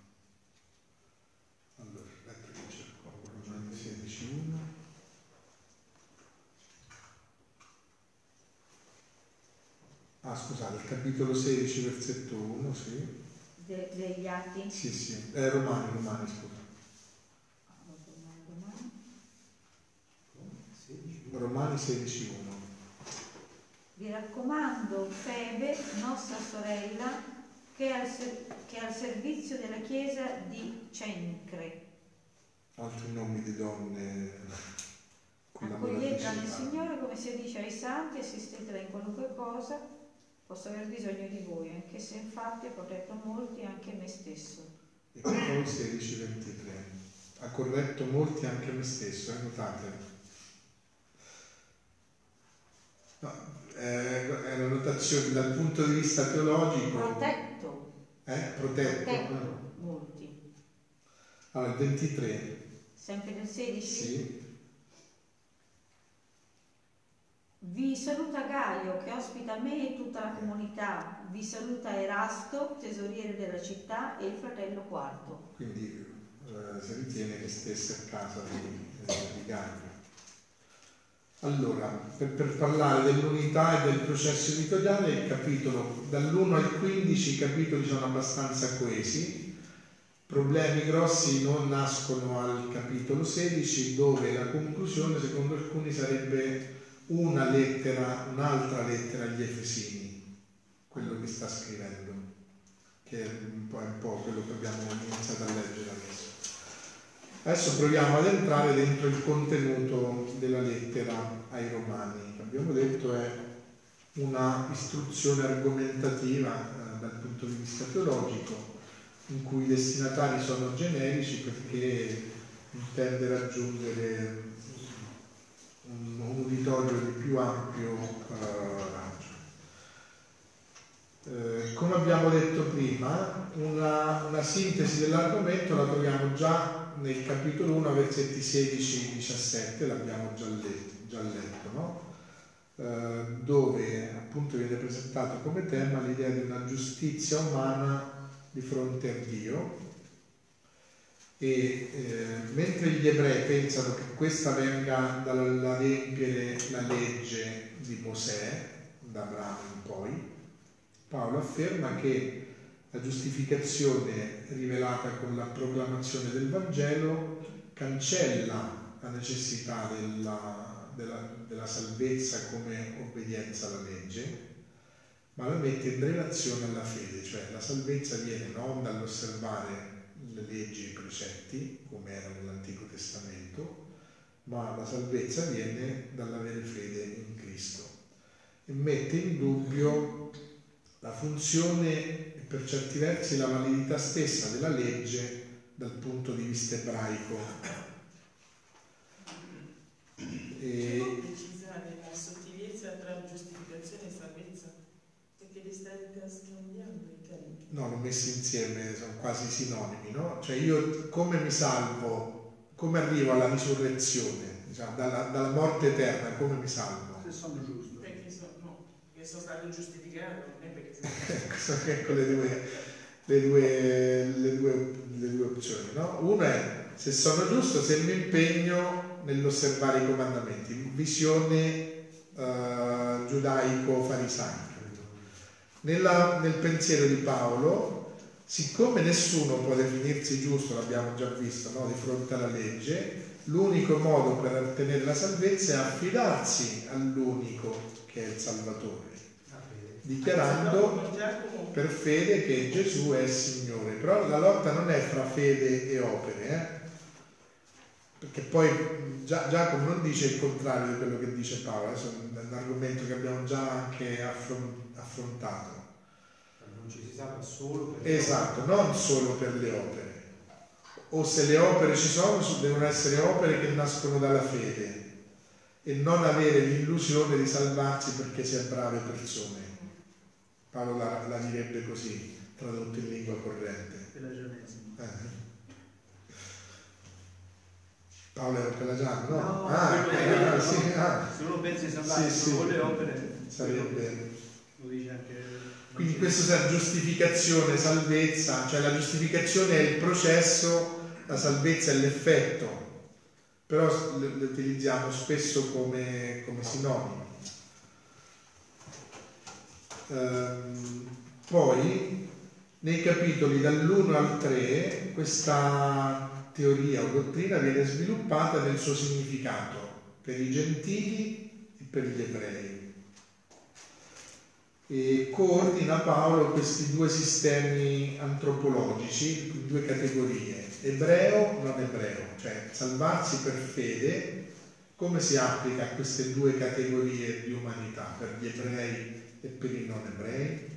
allora, aspetta che cerco Romani 16.1. Ah, scusate, il capitolo 16, versetto 1, sì. De- degli atti. Sì, sì. Eh, Romani, Romani, scusa. Romani 16.1. Vi raccomando Febe, nostra sorella, che è al, ser- che è al servizio della chiesa di Cencre. Altri nomi di donne Accoglietela nel. Signore come si dice ai santi, assistetela in qualunque cosa, posso aver bisogno di voi, anche se infatti ho protetto molti, anche me stesso. E poi 16.23. Ha corretto molti anche me stesso, eh, notate. No, eh, è una notazione dal punto di vista teologico, Protetto, eh, protetto. protetto molti. Allora, il 23, Sempre nel 16. sì, Vi saluta Gaio che ospita me e tutta la comunità. Vi saluta Erasto, tesoriere della città, e il fratello quarto. quindi eh, si ritiene che stesse a casa di, eh, di Gaio. Allora, per, per parlare dell'unità e del processo editoriale, il capitolo dall'1 al 15 i capitoli sono abbastanza coesi. Problemi grossi non nascono al capitolo 16, dove la conclusione, secondo alcuni, sarebbe una lettera, un'altra lettera agli Efesini, quello che sta scrivendo, che è un po', un po' quello che abbiamo iniziato a leggere adesso. Adesso proviamo ad entrare dentro il contenuto della lettera ai Romani. Abbiamo detto è una istruzione argomentativa eh, dal punto di vista teologico, in cui i destinatari sono generici perché intende raggiungere un, uditorio di più ampio eh, raggio. Eh, come abbiamo detto prima, una, una sintesi dell'argomento la troviamo già nel capitolo 1, versetti 16-17, l'abbiamo già, let- già letto, no? Eh, dove appunto viene presentato come tema l'idea di una giustizia umana di fronte a Dio E eh, mentre gli ebrei pensano che questa venga dall'adempiere la legge di Mosè, da Abramo in poi, Paolo afferma che la giustificazione rivelata con la proclamazione del Vangelo cancella la necessità della, della, della salvezza come obbedienza alla legge, ma la mette in relazione alla fede, cioè la salvezza viene non dall'osservare le leggi e i precetti, come era nell'Antico Testamento, ma la salvezza viene dall'avere fede in Cristo e mette in dubbio la funzione e per certi versi la validità stessa della legge dal punto di vista ebraico. E... precisare la sottigliezza tra giustificazione e salvezza? Perché li stai scambiando i tempi. No, l'ho messi insieme, sono quasi sinonimi, no? Cioè io come mi salvo, come arrivo alla risurrezione, diciamo, dalla, dalla morte eterna, come mi salvo? Se sono giusto. Perché so, no, perché sono stato giustificato, non è perché sono... ecco le due, le due, le due, le due opzioni, no? Una è se sono giusto, se mi impegno nell'osservare i comandamenti, visione uh, giudaico-farisaica. Nella, nel pensiero di Paolo, siccome nessuno può definirsi giusto, l'abbiamo già visto, no? di fronte alla legge, l'unico modo per ottenere la salvezza è affidarsi all'unico che è il Salvatore, dichiarando per fede che Gesù è il Signore. Però la lotta non è fra fede e opere, eh? perché poi Giacomo non dice il contrario di quello che dice Paolo, è un argomento che abbiamo già anche affrontato. Non ci si salva solo per Esatto, non solo per le opere. O se le opere ci sono, devono essere opere che nascono dalla fede e non avere l'illusione di salvarsi perché si è brave persone. Paolo la, la direbbe così, tradotto in lingua corrente. Eh. Paolo era pelagiano, no? no ah, eh, eh, sì, ah. Se uno pensa di salvarsi sì, con le opere, sarebbe... Lo. Quindi questo sarà giustificazione, salvezza, cioè la giustificazione è il processo, la salvezza è l'effetto, però le utilizziamo spesso come, come sinonimi. Ehm, poi nei capitoli dall'1 al 3 questa teoria o dottrina viene sviluppata nel suo significato per i gentili e per gli ebrei. E coordina Paolo questi due sistemi antropologici, due categorie, ebreo, non ebreo, cioè salvarsi per fede, come si applica a queste due categorie di umanità, per gli ebrei e per i non ebrei?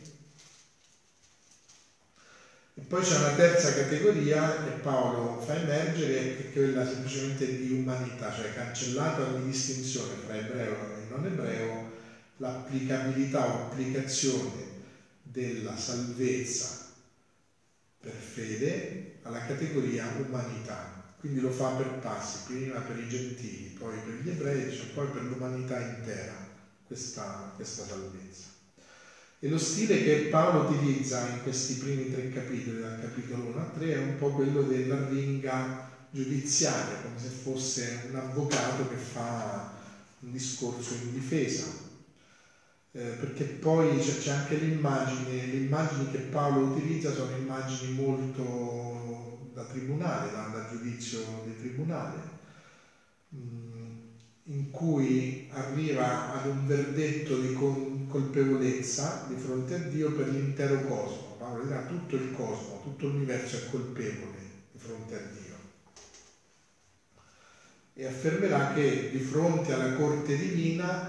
E poi c'è una terza categoria che Paolo fa emergere, che è quella semplicemente di umanità, cioè cancellato ogni distinzione tra ebreo e non ebreo, l'applicabilità o applicazione della salvezza per fede alla categoria umanità. Quindi lo fa per passi, prima per i gentili, poi per gli ebrei, cioè poi per l'umanità intera questa, questa salvezza. E lo stile che Paolo utilizza in questi primi tre capitoli, dal capitolo 1 a 3, è un po' quello della ringa giudiziaria, come se fosse un avvocato che fa un discorso in difesa. Eh, perché poi c'è, anche l'immagine, le immagini che Paolo utilizza sono immagini molto da tribunale, da, da giudizio di tribunale. Mm in cui arriva ad un verdetto di colpevolezza di fronte a Dio per l'intero cosmo. Paolo dirà tutto il cosmo, tutto l'universo è colpevole di fronte a Dio. E affermerà che di fronte alla corte divina,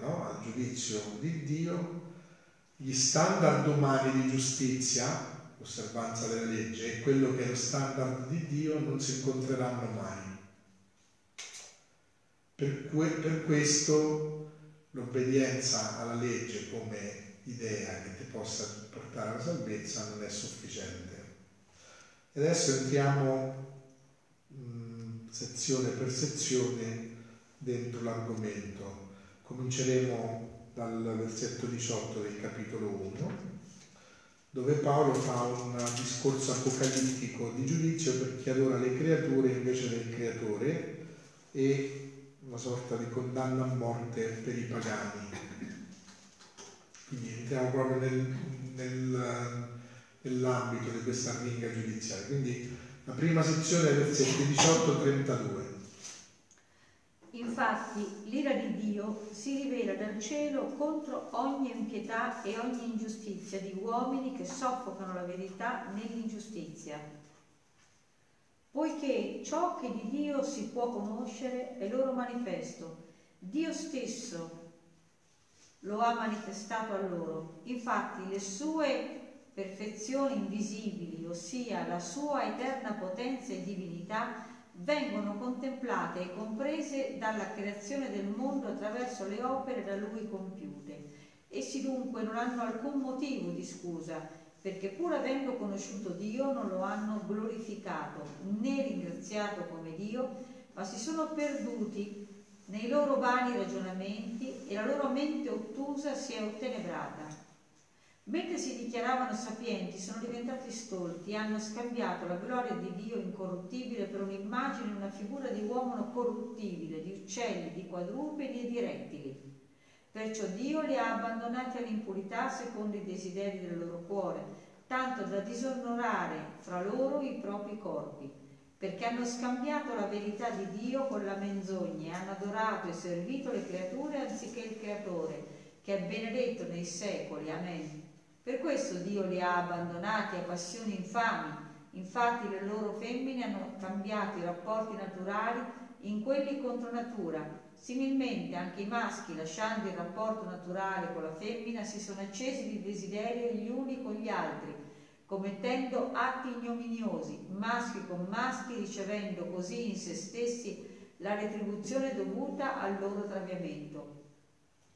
no, al giudizio di Dio, gli standard umani di giustizia, osservanza della legge, e quello che è lo standard di Dio non si incontreranno mai per, que- per questo l'obbedienza alla legge come idea che ti possa portare alla salvezza non è sufficiente. E adesso entriamo mh, sezione per sezione dentro l'argomento. Cominceremo dal versetto 18 del capitolo 1 dove Paolo fa un discorso apocalittico di giudizio per chi adora le creature invece del creatore e una sorta di condanna a morte per i pagani. Quindi entriamo proprio nel, nel, nell'ambito di questa arminga giudiziaria. Quindi la prima sezione è versetti 18-32. Infatti l'ira di Dio si rivela dal cielo contro ogni impietà e ogni ingiustizia di uomini che soffocano la verità nell'ingiustizia. Poiché ciò che di Dio si può conoscere è loro manifesto, Dio stesso lo ha manifestato a loro. Infatti le sue perfezioni invisibili, ossia la sua eterna potenza e divinità, vengono contemplate e comprese dalla creazione del mondo attraverso le opere da lui compiute. Essi dunque non hanno alcun motivo di scusa, perché pur avendo conosciuto Dio non lo hanno glorificato né ringraziato come Dio, ma si sono perduti nei loro vani ragionamenti e la loro mente ottusa si è ottenebrata. Mentre si dichiaravano sapienti, sono diventati stolti e hanno scambiato la gloria di Dio incorruttibile per un'immagine, una figura di uomo corruttibile, di uccelli, di quadrupedi e di rettili. Perciò Dio li ha abbandonati all'impurità secondo i desideri del loro cuore, tanto da disonorare fra loro i propri corpi, perché hanno scambiato la verità di Dio con la menzogna e hanno adorato e servito le creature anziché il Creatore, che è benedetto nei secoli. Amen. Per questo Dio li ha abbandonati a passioni infami, infatti le loro femmine hanno cambiato i rapporti naturali in quelli contro natura. Similmente anche i maschi, lasciando il rapporto naturale con la femmina, si sono accesi di desiderio gli uni con gli altri, commettendo atti ignominiosi, maschi con maschi, ricevendo così in se stessi la retribuzione dovuta al loro traviamento.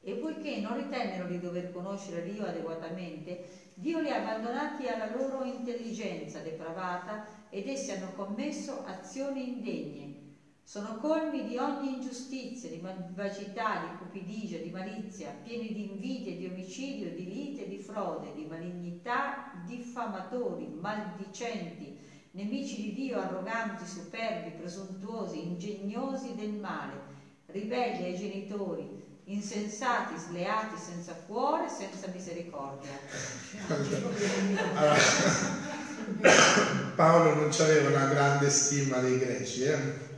E poiché non ritennero di dover conoscere Dio adeguatamente, Dio li ha abbandonati alla loro intelligenza depravata ed essi hanno commesso azioni indegne. Sono colmi di ogni ingiustizia, di malvagità, di cupidigia, di malizia, pieni di invidia, di omicidio, di lite, di frode, di malignità, diffamatori, maldicenti, nemici di Dio, arroganti, superbi, presuntuosi, ingegnosi del male, ribelli ai genitori, insensati, sleati, senza cuore, senza misericordia. Allora, Paolo non aveva una grande stima dei greci, eh?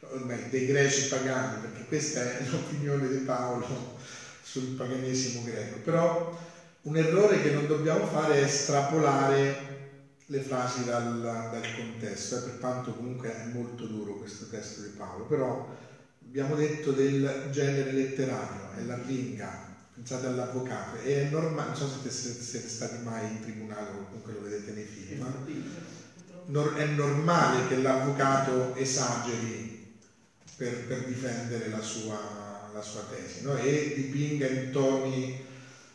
Ormai, dei greci pagani, perché questa è l'opinione di Paolo sul paganesimo greco. Però un errore che non dobbiamo fare è estrapolare le frasi dal, dal contesto, eh? per quanto comunque è molto duro questo testo di Paolo, però abbiamo detto del genere letterario, è la ringa, pensate all'avvocato, è normale, non so se siete, siete stati mai in tribunale o comunque lo vedete nei film, ma è normale che l'avvocato esageri per, per difendere la sua, la sua tesi no? e dipinga in toni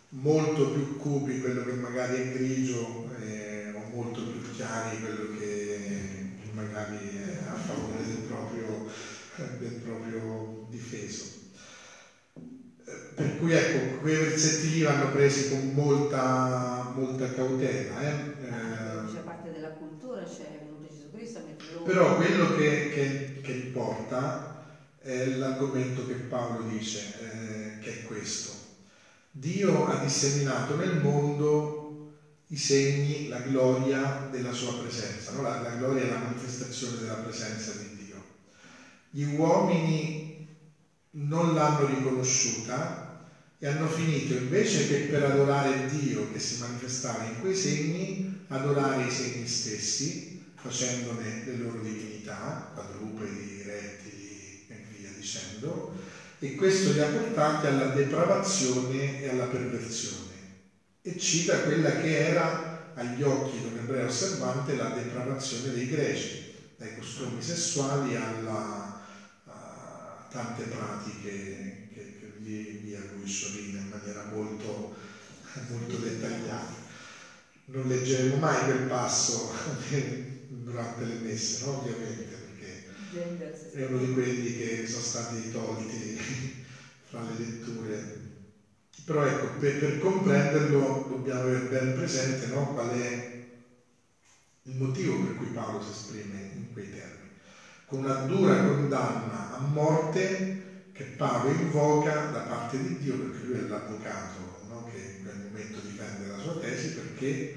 molto più cupi quello che magari è grigio eh, o molto più chiari quello che magari è a favore del proprio del proprio difeso. Eh, per cui ecco, quei versetti lì vanno presi con molta, molta cautela. Eh? C'è parte della cultura, c'è venuto Gesù Cristo a Però quello che, che, che, importa è l'argomento che Paolo dice, eh, che è questo. Dio ha disseminato nel mondo i segni, la gloria della sua presenza, no? la, la gloria è la manifestazione della presenza di Dio gli uomini non l'hanno riconosciuta e hanno finito invece che per adorare Dio che si manifestava in quei segni, adorare i segni stessi, facendone le loro divinità, quadrupedi, rettili e via dicendo, e questo li ha portati alla depravazione e alla perversione. E cita quella che era agli occhi di un ebreo osservante la depravazione dei greci, dai costumi sessuali alla tante pratiche che, che via lui sciorina in maniera molto, molto dettagliata. Non leggeremo mai quel passo durante le messe, no? ovviamente, perché è uno di quelli che sono stati tolti fra le letture Però ecco, per, per comprenderlo dobbiamo avere ben presente no, qual è il motivo per cui Paolo si esprime in quei termini. Una dura condanna a morte che Paolo invoca da parte di Dio, perché lui è l'avvocato no, che in quel momento difende la sua tesi, perché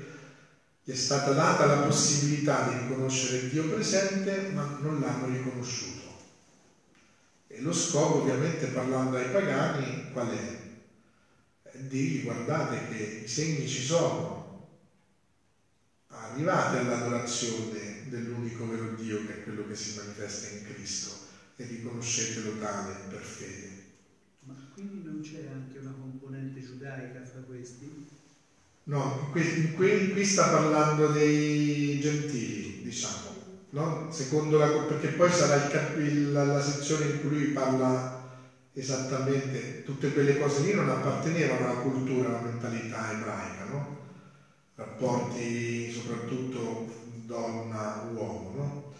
gli è stata data la possibilità di riconoscere Dio presente, ma non l'hanno riconosciuto. E lo scopo, ovviamente, parlando ai pagani, qual è? Dirgli guardate che i segni ci sono, arrivate all'adorazione dell'unico vero Dio che è quello che si manifesta in Cristo e riconoscetelo tale per fede. Ma quindi non c'è anche una componente giudaica fra questi? No, qui, qui, qui sta parlando dei gentili, diciamo, no? Secondo la, perché poi sarà il, il, la sezione in cui lui parla esattamente, tutte quelle cose lì non appartenevano alla cultura, alla mentalità ebraica, no? Rapporti soprattutto donna-uomo, no?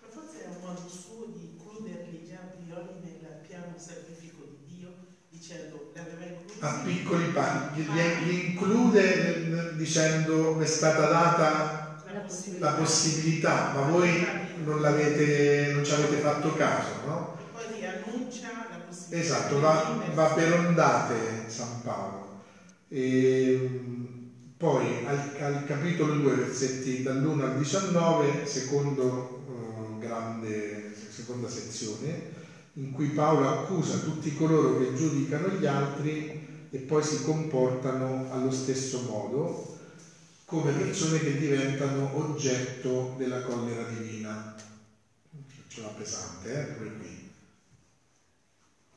Ma forse è un modo suo di includerli già a priori nel piano salvifico di Dio, dicendo l'aveva incluso. A piccoli passi, li, li include dicendo è stata data la possibilità. la possibilità, ma voi non l'avete, non ci avete fatto caso, no? E poi li annuncia la possibilità. Esatto, va, va per ondate San Paolo. E, poi al, al, capitolo 2, versetti dall'1 al 19, secondo, uh, grande, seconda sezione, in cui Paolo accusa tutti coloro che giudicano gli altri e poi si comportano allo stesso modo come persone che diventano oggetto della collera divina. Ce l'ha pesante, eh, pure qui.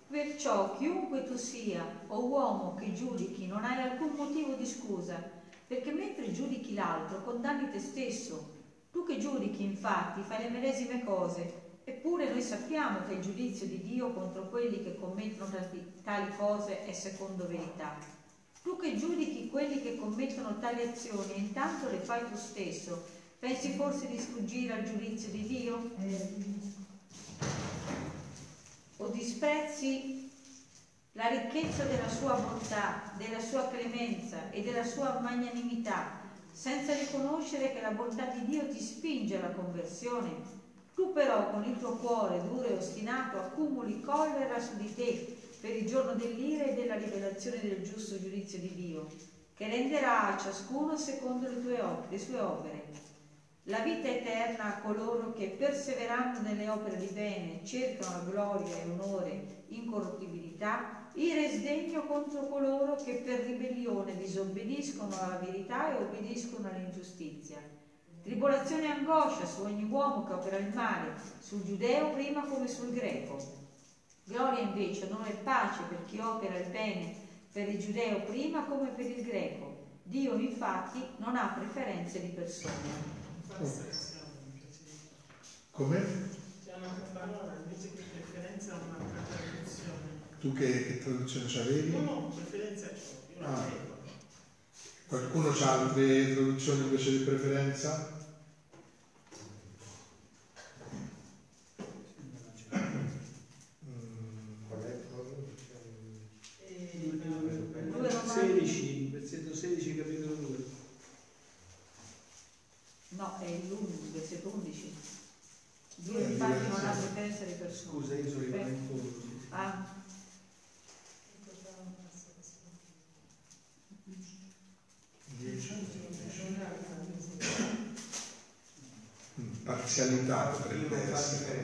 Perciò chiunque tu sia, o uomo che giudichi, non hai alcun motivo di scusa, perché mentre giudichi l'altro condanni te stesso. Tu che giudichi, infatti, fai le medesime cose, eppure noi sappiamo che il giudizio di Dio contro quelli che commettono tali cose è secondo verità. Tu che giudichi quelli che commettono tali azioni e intanto le fai tu stesso, pensi forse di sfuggire al giudizio di Dio? O disprezzi la ricchezza della sua bontà, della sua clemenza e della sua magnanimità, senza riconoscere che la bontà di Dio ti spinge alla conversione? Tu però con il tuo cuore duro e ostinato accumuli collera su di te per il giorno dell'ira e della rivelazione del giusto giudizio di Dio, che renderà a ciascuno secondo le, tue opere, le sue opere. La vita eterna a coloro che, perseverando nelle opere di bene, cercano gloria e l'onore, incorruttibilità, ira e sdegno contro coloro che per ribellione disobbediscono alla verità e obbediscono all'ingiustizia. Tribolazione e angoscia su ogni uomo che opera il male, sul giudeo prima come sul greco Gloria invece, onore e pace per chi opera il bene, per il giudeo prima come per il greco. Dio infatti non ha preferenze di persone. Come? C'è un'altra parola, invece che preferenza un'altra traduzione. Tu che, che traduzione c'avevi? No, no, preferenza c'ho, io Ah. Qualcuno ha altre traduzioni invece di preferenza? Mm, Corretto? Due romani. 16, versetto 16, capitolo 2. No, è l'11, versetto 11. Dio Eh, infatti diverso. non ha preferenze di persone. Scusa, io sono rimasto Beh, in fondo. sì, sì. Ah, mm, parzialità potrebbe Non fa essere.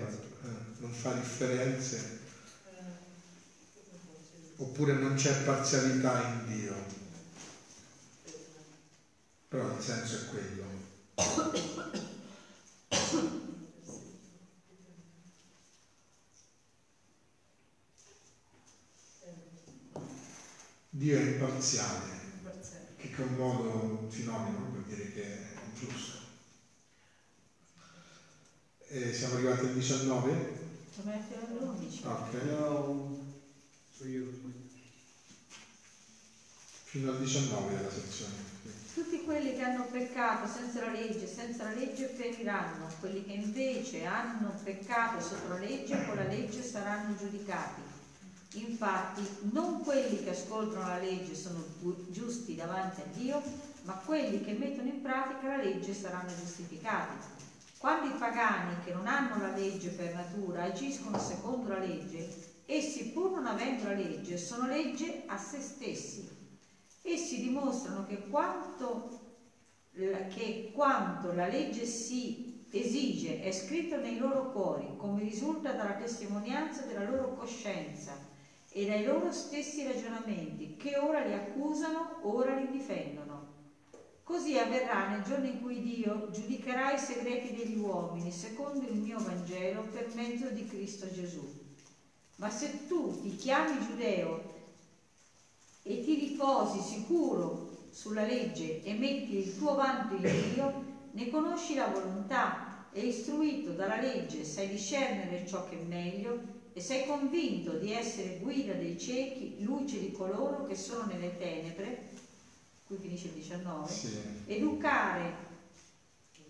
Eh, non fa differenze, oppure non c'è parzialità in Dio, però il senso è quello. Dio è imparziale, che è un modo, un sinonimo per dire che è giusto. E siamo arrivati al 19? come è all'11? Ok. No. Fino al 19 della sezione. Tutti quelli che hanno peccato senza la legge, senza la legge periranno, quelli che invece hanno peccato sotto la legge, con la legge saranno giudicati. Infatti, non quelli che ascoltano la legge sono giusti davanti a Dio, ma quelli che mettono in pratica la legge saranno giustificati. Quando i pagani che non hanno la legge per natura agiscono secondo la legge, essi pur non avendo la legge sono legge a se stessi. Essi dimostrano che quanto, che quanto la legge si esige è scritto nei loro cuori, come risulta dalla testimonianza della loro coscienza e dai loro stessi ragionamenti, che ora li accusano, ora li difendono. Così avverrà nel giorno in cui Dio giudicherà i segreti degli uomini secondo il mio Vangelo per mezzo di Cristo Gesù. Ma se tu ti chiami giudeo e ti riposi sicuro sulla legge e metti il tuo vanto in Dio, ne conosci la volontà e istruito dalla legge sai discernere ciò che è meglio e sei convinto di essere guida dei ciechi, luce di coloro che sono nelle tenebre, qui finisce il 19, sì. educare,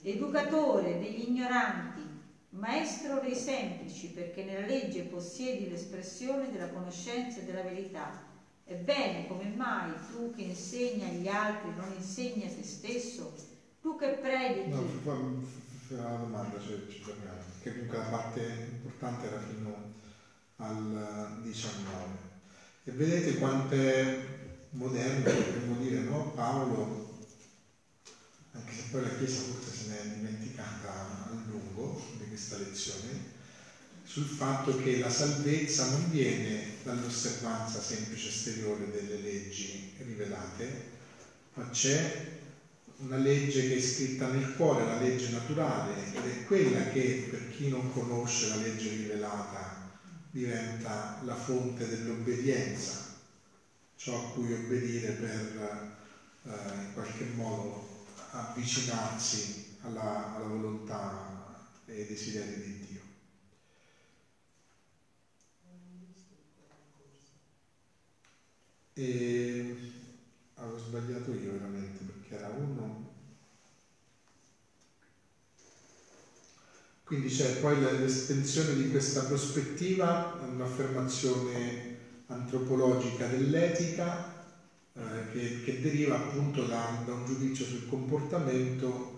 educatore degli ignoranti, maestro dei semplici, perché nella legge possiedi l'espressione della conoscenza e della verità. Ebbene, come mai tu che insegni agli altri non insegni a te stesso? Tu che predichi... No, fammi una domanda, cioè ci fermiamo, che comunque la parte importante era fino al 19. E vedete quanto è moderno, potremmo dire, no? Paolo, anche se poi la Chiesa forse se ne è dimenticata a lungo di questa lezione, sul fatto che la salvezza non viene dall'osservanza semplice esteriore delle leggi rivelate, ma c'è una legge che è scritta nel cuore, la legge naturale, ed è quella che per chi non conosce la legge rivelata diventa la fonte dell'obbedienza, ciò a cui obbedire per eh, in qualche modo avvicinarsi alla, alla volontà e ai desideri di Dio. E avevo sbagliato io veramente perché era uno. Quindi c'è poi l'estensione di questa prospettiva, un'affermazione antropologica dell'etica eh, che, che, deriva appunto da, da, un giudizio sul comportamento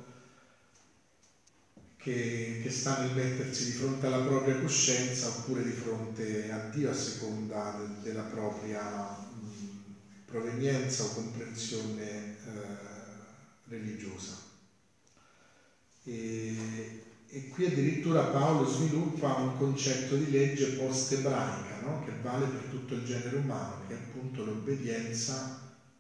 che, che, sta nel mettersi di fronte alla propria coscienza oppure di fronte a Dio a seconda de, della propria mh, provenienza o comprensione eh, religiosa. E, e qui addirittura Paolo sviluppa un concetto di legge post-ebraica, no? che vale per tutto il genere umano, che è appunto l'obbedienza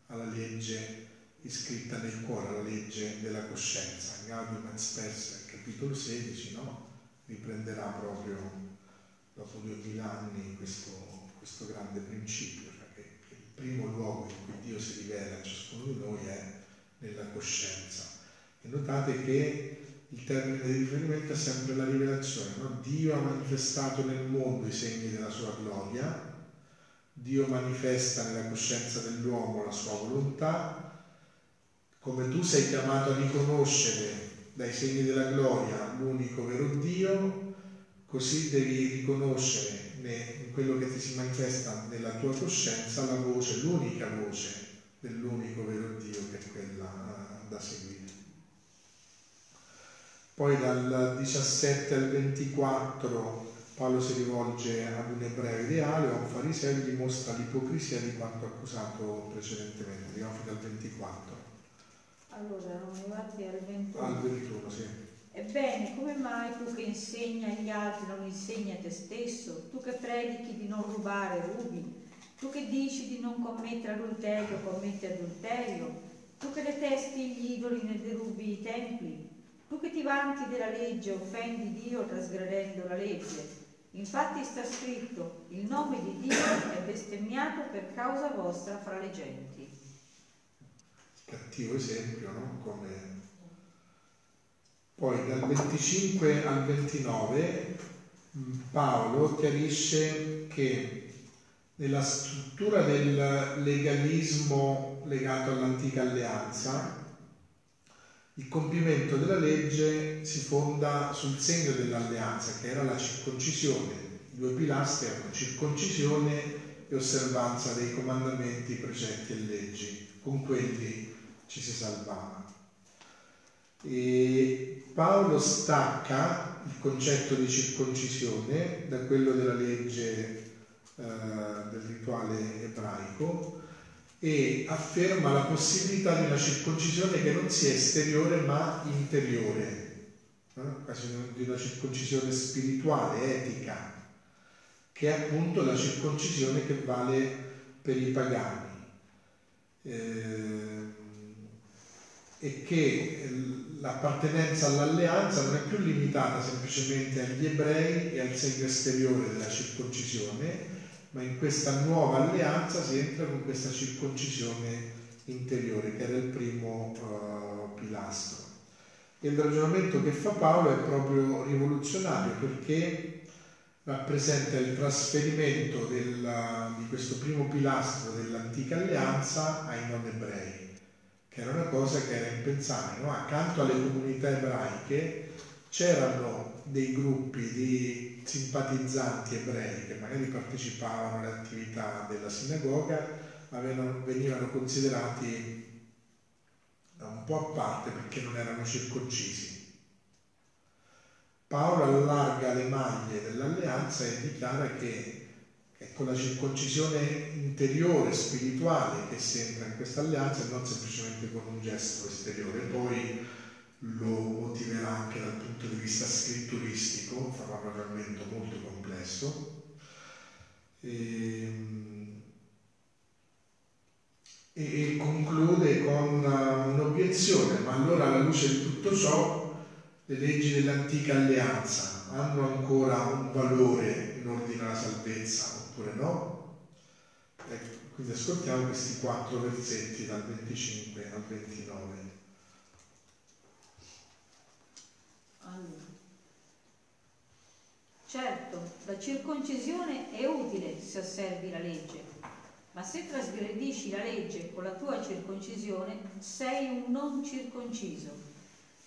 alla legge iscritta nel cuore, alla legge della coscienza. Gaudium et Spes, capitolo 16, no? riprenderà proprio dopo duemila anni questo, questo grande principio, cioè che il primo luogo in cui Dio si rivela a ciascuno di noi è nella coscienza. E notate che il termine di riferimento è sempre la rivelazione. No? Dio ha manifestato nel mondo i segni della sua gloria, Dio manifesta nella coscienza dell'uomo la sua volontà, come tu sei chiamato a riconoscere dai segni della gloria l'unico vero Dio, così devi riconoscere in quello che ti si manifesta nella tua coscienza la voce, l'unica voce dell'unico vero Dio che è quella eh, da seguire. Poi dal 17 al 24 Paolo si rivolge ad un ebreo ideale o a un fariseo e gli mostra l'ipocrisia di quanto accusato precedentemente. Andiamo fino al 24. Allora, erano arrivati al 21. Al 21, sì. Ebbene, come mai tu che insegni agli altri non insegni a te stesso? Tu che predichi di non rubare, rubi? Tu che dici di non commettere adulterio, commetti adulterio? Tu che detesti gli idoli ne derubi i templi? Tu che ti vanti della legge offendi Dio trasgredendo la legge. Infatti sta scritto, il nome di Dio è bestemmiato per causa vostra fra le genti. Cattivo esempio, no? Come... Poi dal 25 al 29 mm, Paolo chiarisce che nella struttura del legalismo legato all'antica alleanza il compimento della legge si fonda sul segno dell'alleanza, che era la circoncisione. I due pilastri erano circoncisione e osservanza dei comandamenti, precetti e leggi. Con quelli ci si salvava. E Paolo stacca il concetto di circoncisione da quello della legge eh, del rituale ebraico e afferma la possibilità di una circoncisione che non sia esteriore ma interiore, eh? di una circoncisione spirituale, etica, che è appunto la circoncisione che vale per i pagani. Eh, e che l'appartenenza all'alleanza non è più limitata semplicemente agli ebrei e al segno esteriore della circoncisione, ma in questa nuova alleanza si entra con questa circoncisione interiore, che era il primo uh, pilastro. E il ragionamento che fa Paolo è proprio rivoluzionario perché rappresenta il trasferimento della, di questo primo pilastro dell'antica alleanza ai non ebrei che era una cosa che era impensabile. No? Accanto alle comunità ebraiche c'erano dei gruppi di simpatizzanti ebrei che magari partecipavano alle attività della sinagoga, ma venivano considerati un po' a parte perché non erano circoncisi. Paolo allarga le maglie dell'alleanza e dichiara che è con la circoncisione interiore, spirituale, che si entra in questa alleanza e non semplicemente con un gesto esteriore. Poi lo motiverà anche dal punto di vista scritturistico, farà un ragionamento molto complesso. Ehm, e, e conclude con un'obiezione, ma allora alla luce di tutto ciò le leggi dell'antica alleanza hanno ancora un valore in ordine alla salvezza oppure no? Ecco, quindi ascoltiamo questi quattro versetti dal 25 al 29. Allora. Certo, la circoncisione è utile se osservi la legge, ma se trasgredisci la legge con la tua circoncisione sei un non circonciso.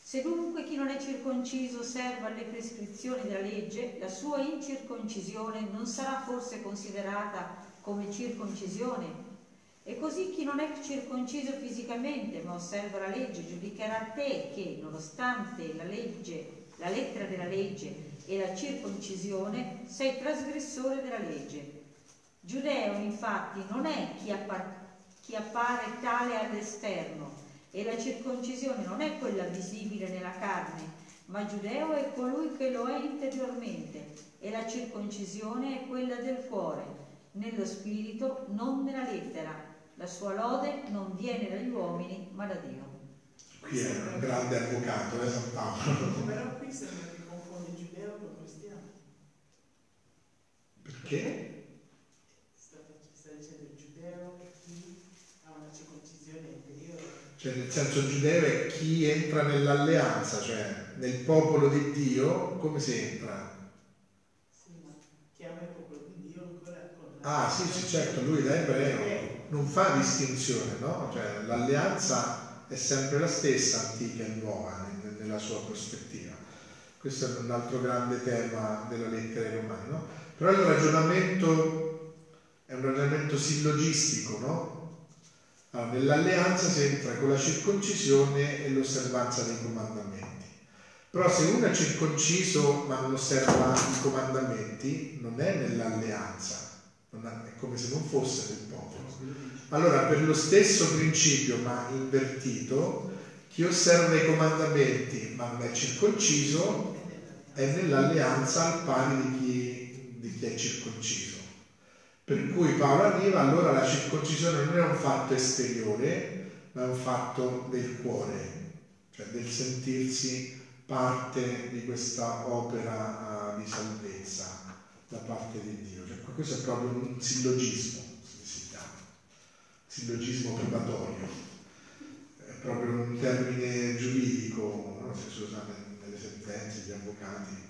Se dunque chi non è circonciso osserva le prescrizioni della legge, la sua incirconcisione non sarà forse considerata come circoncisione? E così chi non è circonciso fisicamente ma osserva la legge giudicherà te che, nonostante la legge, la lettera della legge e la circoncisione, sei trasgressore della legge. Giudeo infatti non è chi, appar- chi appare tale all'esterno, e la circoncisione non è quella visibile nella carne, ma giudeo è colui che lo è interiormente e la circoncisione è quella del cuore, nello spirito, non nella lettera. La sua lode non viene dagli uomini, ma da Dio. Qui è un grande avvocato, eh, San Paolo. Però qui sembra che confonde giudeo con cristiano. Perché? Sta, sta dicendo giudeo chi ha una circoncisione interiore. Cioè nel senso giudeo è chi entra nell'alleanza, cioè nel popolo di Dio, come si entra? Sì, ma chiama il popolo di Dio ancora con. Ah sì, sì, certo, lui da ebreo non fa distinzione, no? Cioè l'alleanza è sempre la stessa, antica e nuova, nella sua prospettiva. Questo è un altro grande tema della lettera ai Romani, no? Però il ragionamento è un ragionamento sillogistico, no? Allora, nell'alleanza si entra con la circoncisione e l'osservanza dei comandamenti. Però se uno è circonciso ma non osserva i comandamenti, non è nell'alleanza, è come se non fosse del popolo. Allora, per lo stesso principio, ma invertito, chi osserva i comandamenti ma non è circonciso è nell'alleanza al pari di chi, di chi è circonciso. Per cui Paolo arriva, allora la circoncisione non è un fatto esteriore, ma è un fatto del cuore, cioè del sentirsi parte di questa opera uh, di salvezza da parte di Dio. Cioè, questo è proprio un sillogismo, si chiama, sillogismo probatorio, è proprio un termine giuridico, no? si usa nelle sentenze, gli avvocati.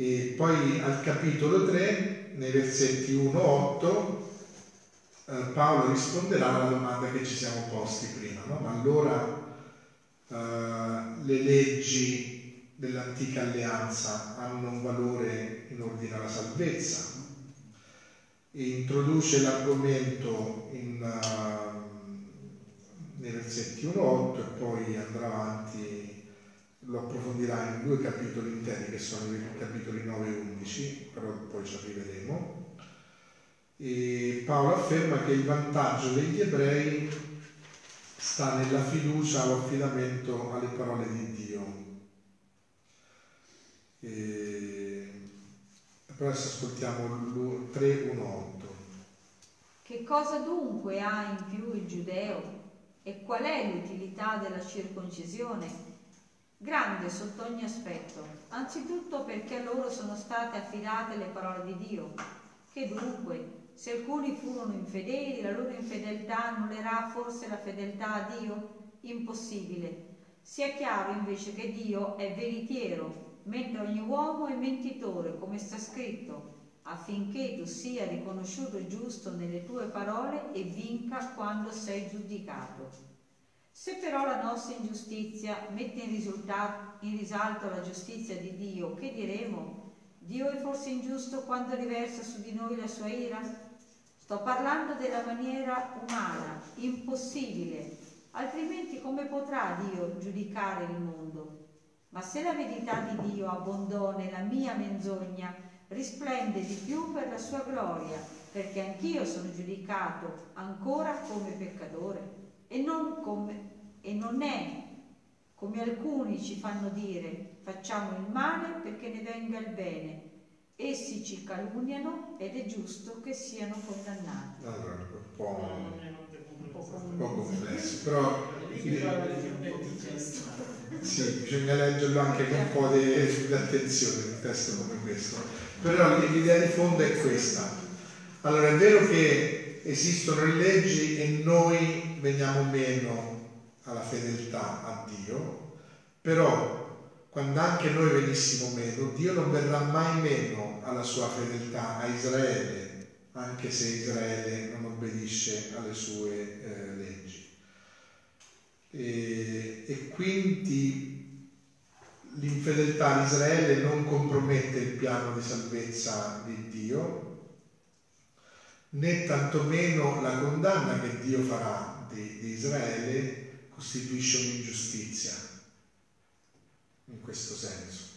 E poi al capitolo 3, nei versetti 1-8, eh, Paolo risponderà alla domanda che ci siamo posti prima, no? ma allora eh, le leggi dell'antica alleanza hanno un valore in ordine alla salvezza. e introduce l'argomento in, uh, nei versetti 1-8 e poi andrà avanti, lo approfondirà in due capitoli interi che sono i capitoli 9 e 11, però poi ci arriveremo. E Paolo afferma che il vantaggio degli ebrei sta nella fiducia o affidamento alle parole di Dio. E... Adesso ascoltiamo 3.1.8. Che cosa dunque ha in più il giudeo? E qual è l'utilità della circoncisione? Grande sotto ogni aspetto, anzitutto perché loro sono state affidate le parole di Dio. Che dunque, se alcuni furono infedeli, la loro infedeltà annullerà forse la fedeltà a Dio? Impossibile. Sia chiaro invece che Dio è veritiero, mentre ogni uomo è mentitore, come sta scritto, affinché tu sia riconosciuto giusto nelle tue parole e vinca quando sei giudicato. Se però la nostra ingiustizia mette in, in risalto la giustizia di Dio, che diremo? Dio è forse ingiusto quando riversa su di noi la sua ira? Sto parlando della maniera umana, impossibile, altrimenti come potrà Dio giudicare il mondo? Ma se la verità di Dio abbondò nella mia menzogna, risplende di più per la sua gloria, perché anch'io sono giudicato ancora come peccatore e non, come, e non è come alcuni ci fanno dire facciamo il male perché ne venga il bene. Essi ci calunniano ed è giusto che siano condannati. Allora, un po', un po', un po complesso, però sì, bisogna leggerlo anche con un po' di attenzione, un testo come questo. Però l'idea di fondo è questa. Allora è vero che esistono le leggi e noi veniamo meno alla fedeltà a Dio, però quando anche noi venissimo meno, Dio non verrà mai meno alla sua fedeltà a Israele, anche se Israele non obbedisce alle sue eh, leggi. E, e quindi l'infedeltà di Israele non compromette il piano di salvezza di Dio, né tantomeno la condanna che Dio farà di, di Israele costituisce un'ingiustizia in questo senso.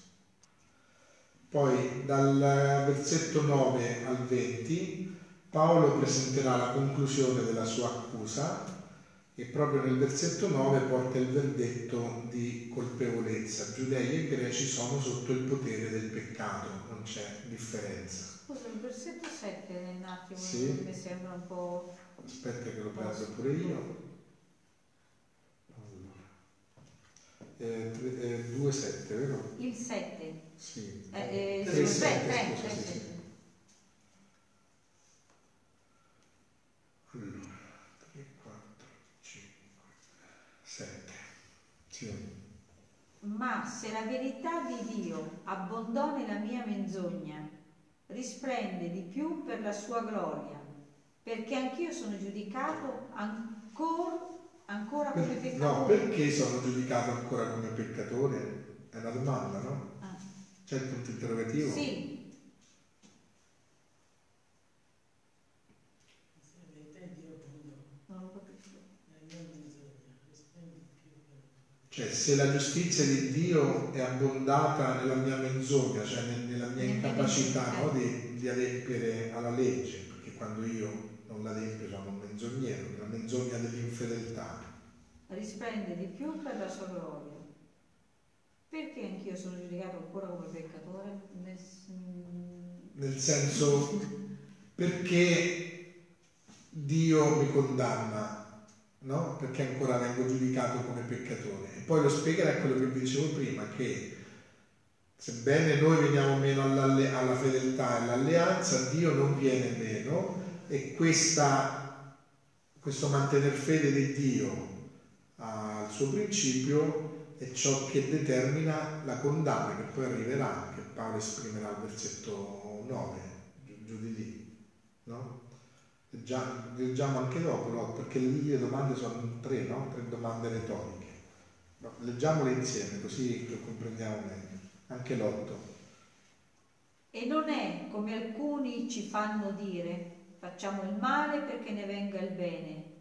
Poi dal versetto 9 al 20 Paolo presenterà la conclusione della sua accusa e proprio nel versetto 9 porta il verdetto di colpevolezza. Giudei e greci sono sotto il potere del peccato, non c'è differenza. Scusa, il versetto 7 un attimo sì. mi sembra un po'... Aspetta che lo prendo pure io. Eh, eh, 2-7, vero? Il 7. Sì. Eh, eh, 3, 7, 3, 3, 3, sì, sì. Allora, 3, 4, 5, 7. Sì. Ma se la verità di Dio abbondò nella mia menzogna, risplende di più per la sua gloria, perché anch'io sono giudicato ancora ancora come peccatore. No, perché sono giudicato ancora come peccatore? È una domanda, no? Ah. C'è il punto interrogativo? Sì. Cioè, se la giustizia di Dio è abbondata nella mia menzogna, cioè nella mia incapacità no, di, di, adempiere alla legge, perché quando io non l'adempio sono un menzognero, la menzogna dell'infedeltà. Risplende di più per la sua gloria. Perché anch'io sono giudicato ancora come peccatore? Nel, Nel senso, perché Dio mi condanna, no? Perché ancora vengo giudicato come peccatore. E poi lo spiegherà quello che dicevo prima, che sebbene noi veniamo meno alla fedeltà e all'alleanza, Dio non viene meno e questa, questo mantenere fede di Dio al suo principio è ciò che determina la condanna che poi arriverà, che Paolo esprimerà al versetto 9, giù, giù di lì. No? Leggiamo anche dopo, no? perché le domande sono tre, no? tre domande retoriche. No, leggiamole insieme così lo comprendiamo meglio. Anche l'otto. E non è come alcuni ci fanno dire facciamo il male perché ne venga il bene.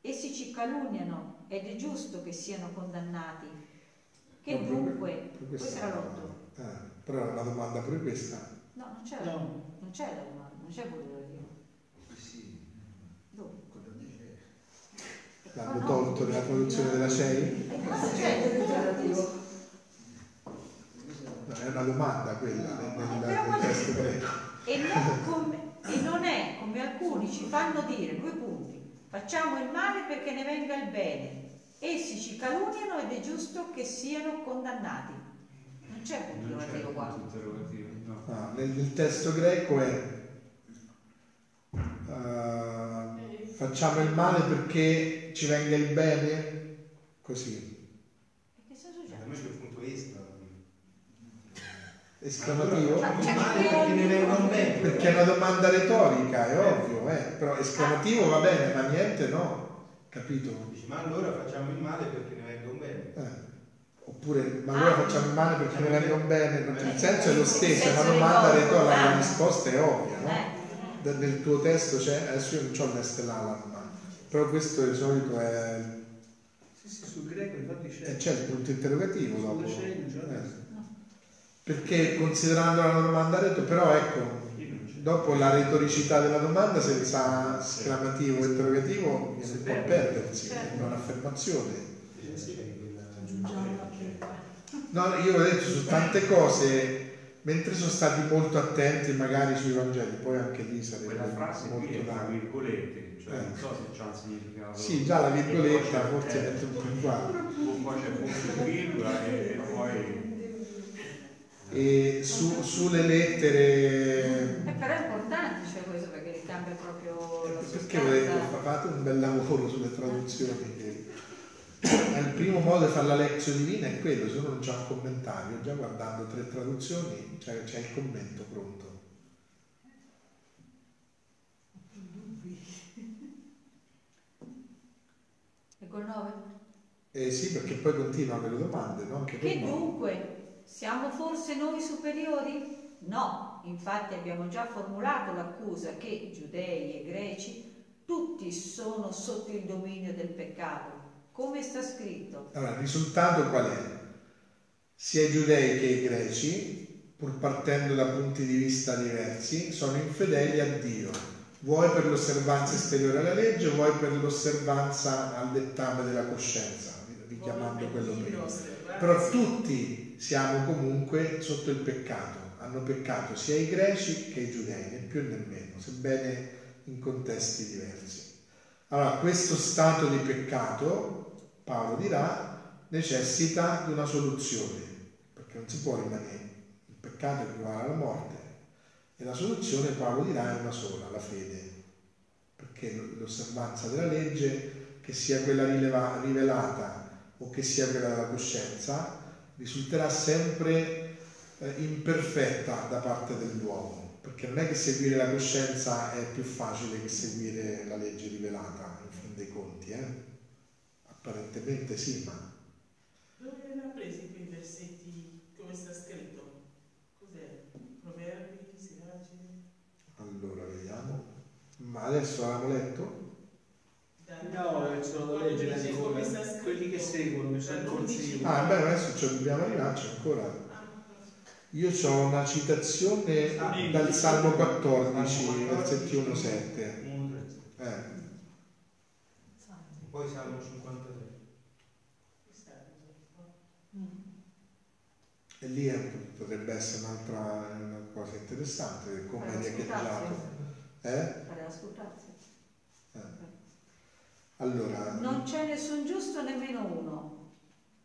Essi ci calunniano ed è giusto che siano condannati. Che Proprio dunque, que- per questo questa- era l'otto. Ah, però era una domanda pure questa. No, non c'è, No. non c'è la domanda, non c'è quello da Dio. Sì, Dove? è- Ah, L'hanno no. tolto nella traduzione della CEI? E cosa c'è il relativo? No, è una domanda quella nel, nel- testo greco. E non, come- e non è come alcuni ci fanno dire, due punti, facciamo il male perché ne venga il bene. Essi ci calunniano ed è giusto che siano condannati. Non c'è punto Non c'è interrogativo qua. punto interrogativo, no. Ah, nel, nel testo greco è eh, facciamo il male perché ci venga il bene? Così. E che senso c'è? Da me c'è il punto extra. Esclamativo? Allora, Cioè, bene. Perché è una domanda retorica, è ovvio, eh? però esclamativo va bene, ma niente no, capito? Dici, ma allora facciamo il male perché ne vengono bene. Eh. Oppure, ma allora facciamo il male perché ne venga un bene? Il senso è lo stesso, è una domanda retorica, la Ah. risposta è ovvia, no? Eh, Nel tuo testo c'è, adesso io non ho l'est là la domanda, però questo di solito è, Sì, sì, sul greco infatti c'è. eh, c'è il punto interrogativo dopo. Eh. Perché considerando la domanda retorica, però ecco. Dopo la retoricità della domanda senza esclamativo o interrogativo viene un po' a perdersi, è un'affermazione. La chiopa. No, io ho detto su tante cose, mentre sono stati molto attenti magari sui Vangeli, poi anche lì sarebbe Quella frase qui molto è tra da... virgolette, cioè Eh. non so se c'ha un significato. Sì, già la virgoletta forse eh, mette un po' in guardia. Poi c'è punto e virgola e poi E su- sulle lettere... eh, però è importante cioè, questo perché ricambia proprio la Perché ho detto, sostanza. fa- fate un bel lavoro sulle traduzioni. Che... Il primo modo di fare la lezione divina è quello, se uno non c'ha un commentario, già guardando tre traduzioni c'è, c'è il commento pronto. Ecco il 9. Eh sì, perché poi continuano le domande, no? Che noi. dunque? Siamo forse noi superiori? No, infatti abbiamo già formulato l'accusa che giudei e greci tutti sono sotto il dominio del peccato, come sta scritto. Allora, il risultato qual è? Sia i giudei che i greci, pur partendo da punti di vista diversi, sono infedeli a Dio, vuoi per l'osservanza esteriore alla legge, vuoi per l'osservanza al dettame della coscienza, richiamando quello prima. Però tutti siamo comunque sotto il peccato, hanno peccato sia i greci che i giudei, né più né meno, sebbene in contesti diversi. Allora, questo stato di peccato, Paolo dirà, necessita di una soluzione, perché non si può rimanere, il peccato equivale alla morte, e la soluzione, Paolo dirà, è una sola, la fede, perché l'osservanza della legge, che sia quella rivelata o che sia quella della coscienza, risulterà sempre eh, imperfetta da parte dell'uomo, perché non è che seguire la coscienza è più facile che seguire la legge rivelata, in fin dei conti, eh? Apparentemente sì, ma Dove era presi quei versetti? Come sta scritto? Cos'è? Proverbi, Siracide? allora vediamo. Ma adesso l'abbiamo letto? No, sono da leggere Quelli che seguono, che sono in corsivo. Ah, beh, adesso ci dobbiamo arrivarci ancora. Ah, Io ho una citazione dal Salmo 14, versetti 1-7. Un, tre. Eh, Poi siamo 53. questa è e lì è- potrebbe essere un'altra una cosa interessante, come hai riecheggiato. ascoltarsi. Eh? Farà ascoltarsi. Eh. Allora, Non c'è nessun giusto nemmeno uno.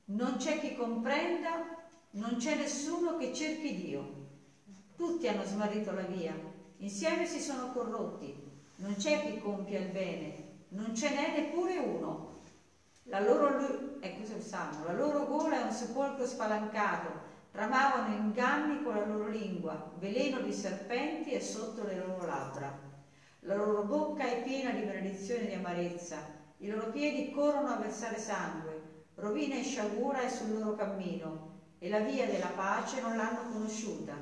Non c'è chi comprenda, non c'è nessuno che cerchi Dio. Tutti hanno smarrito la via, insieme si sono corrotti. Non c'è chi compia il bene, non ce n'è neppure uno. La loro, eh, salmo, la loro gola è un sepolcro spalancato, tramavano inganni con la loro lingua, veleno di serpenti è sotto le loro labbra. La loro bocca è piena di maledizione e di amarezza, i loro piedi corrono a versare sangue, rovina e sciagura è sul loro cammino, e la via della pace non l'hanno conosciuta.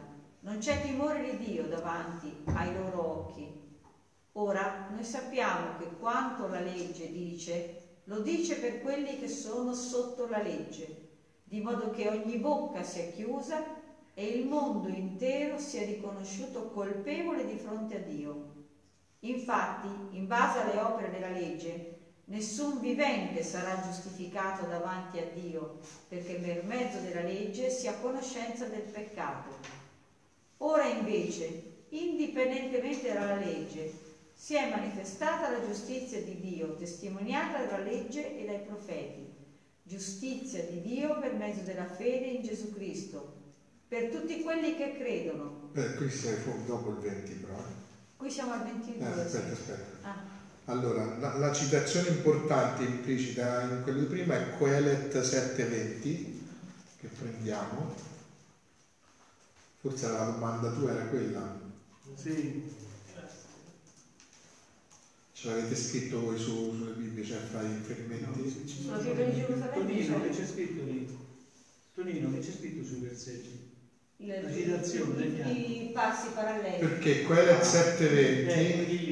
Non c'è timore di Dio davanti ai loro occhi. Ora, noi sappiamo che quanto la legge dice, lo dice per quelli che sono sotto la legge, di modo che ogni bocca sia chiusa e il mondo intero sia riconosciuto colpevole di fronte a Dio. Infatti, in base alle opere della legge, nessun vivente sarà giustificato davanti a Dio, perché per mezzo della legge si ha conoscenza del peccato. Ora invece, indipendentemente dalla legge, si è manifestata la giustizia di Dio, testimoniata dalla legge e dai profeti. Giustizia di Dio per mezzo della fede in Gesù Cristo, per tutti quelli che credono. Eh, qui sei dopo il 20 però. eh. Qui siamo al 22. Eh, aspetta, aspetta. Ah, Allora, la, la citazione importante implicita in quello di prima è Coelet 720, che prendiamo. Forse la domanda tua era quella. Sì, Ce l'avete scritto voi su, sulle Bibbie, cioè fra i riferimenti? Fibra di Gerusalemme Tonino, che c'è scritto lì? Tonino, che c'è scritto sui versetti? La citazione, leggiamo. I passi paralleli. Perché Coelet Eh, 720 quelli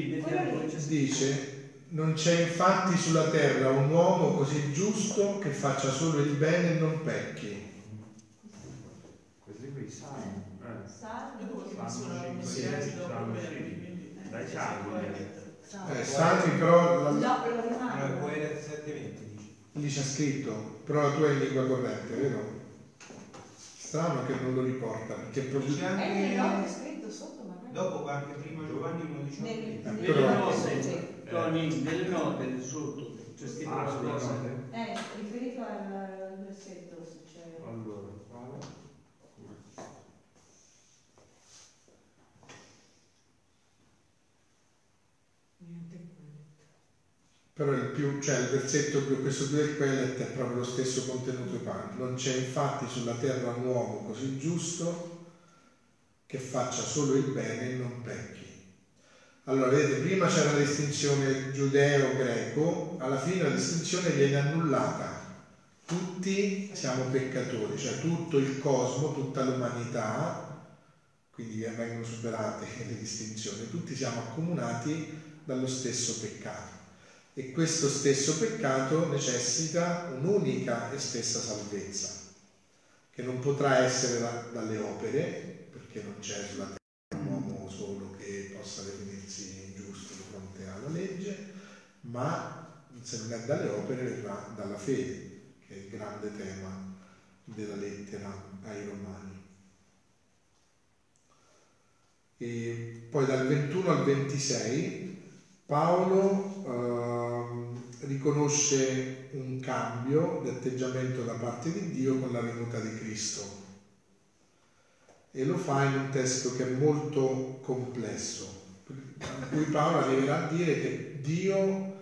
dice non c'è infatti sulla terra un uomo così giusto che faccia solo il bene e non pecchi. Questi qui sanno. Eh. Sanno sanno Dai però la- No, lo Allora, rimane. Coelet 720 dice. lì c'è scritto, però la tua è in lingua corrente, vero? Strano che non lo riporta, perché proprio... È scritto sotto magari. dopo anche prima Giovanni 1,18. Nel- Eh, nelle però- note, sì. Tony, nelle note sotto c'è scritto Ah, la cosa. Eh, riferito al versetto se c'è. Allora, quale? Niente quello. Però il, più, cioè il versetto più questo qui del Quellet è proprio lo stesso contenuto di Pan. Non c'è infatti sulla terra un uomo così giusto che faccia solo il bene e non pecchi. Allora, vedete, prima c'era la distinzione giudeo-greco, alla fine la distinzione viene annullata. Tutti siamo peccatori, cioè tutto il cosmo, tutta l'umanità, quindi vengono superate le distinzioni, tutti siamo accomunati dallo stesso peccato. E questo stesso peccato necessita un'unica e stessa salvezza, che non potrà essere da- dalle opere, perché non c'è sulla terra un uomo solo che possa definirsi giusto di fronte alla legge, ma se non è dalle opere verrà dalla fede, che è il grande tema della lettera ai Romani. E poi dal 21 al 26 Paolo ehm, riconosce un cambio di atteggiamento da parte di Dio con la venuta di Cristo e lo fa in un testo che è molto complesso, in cui Paolo arriverà a dire che Dio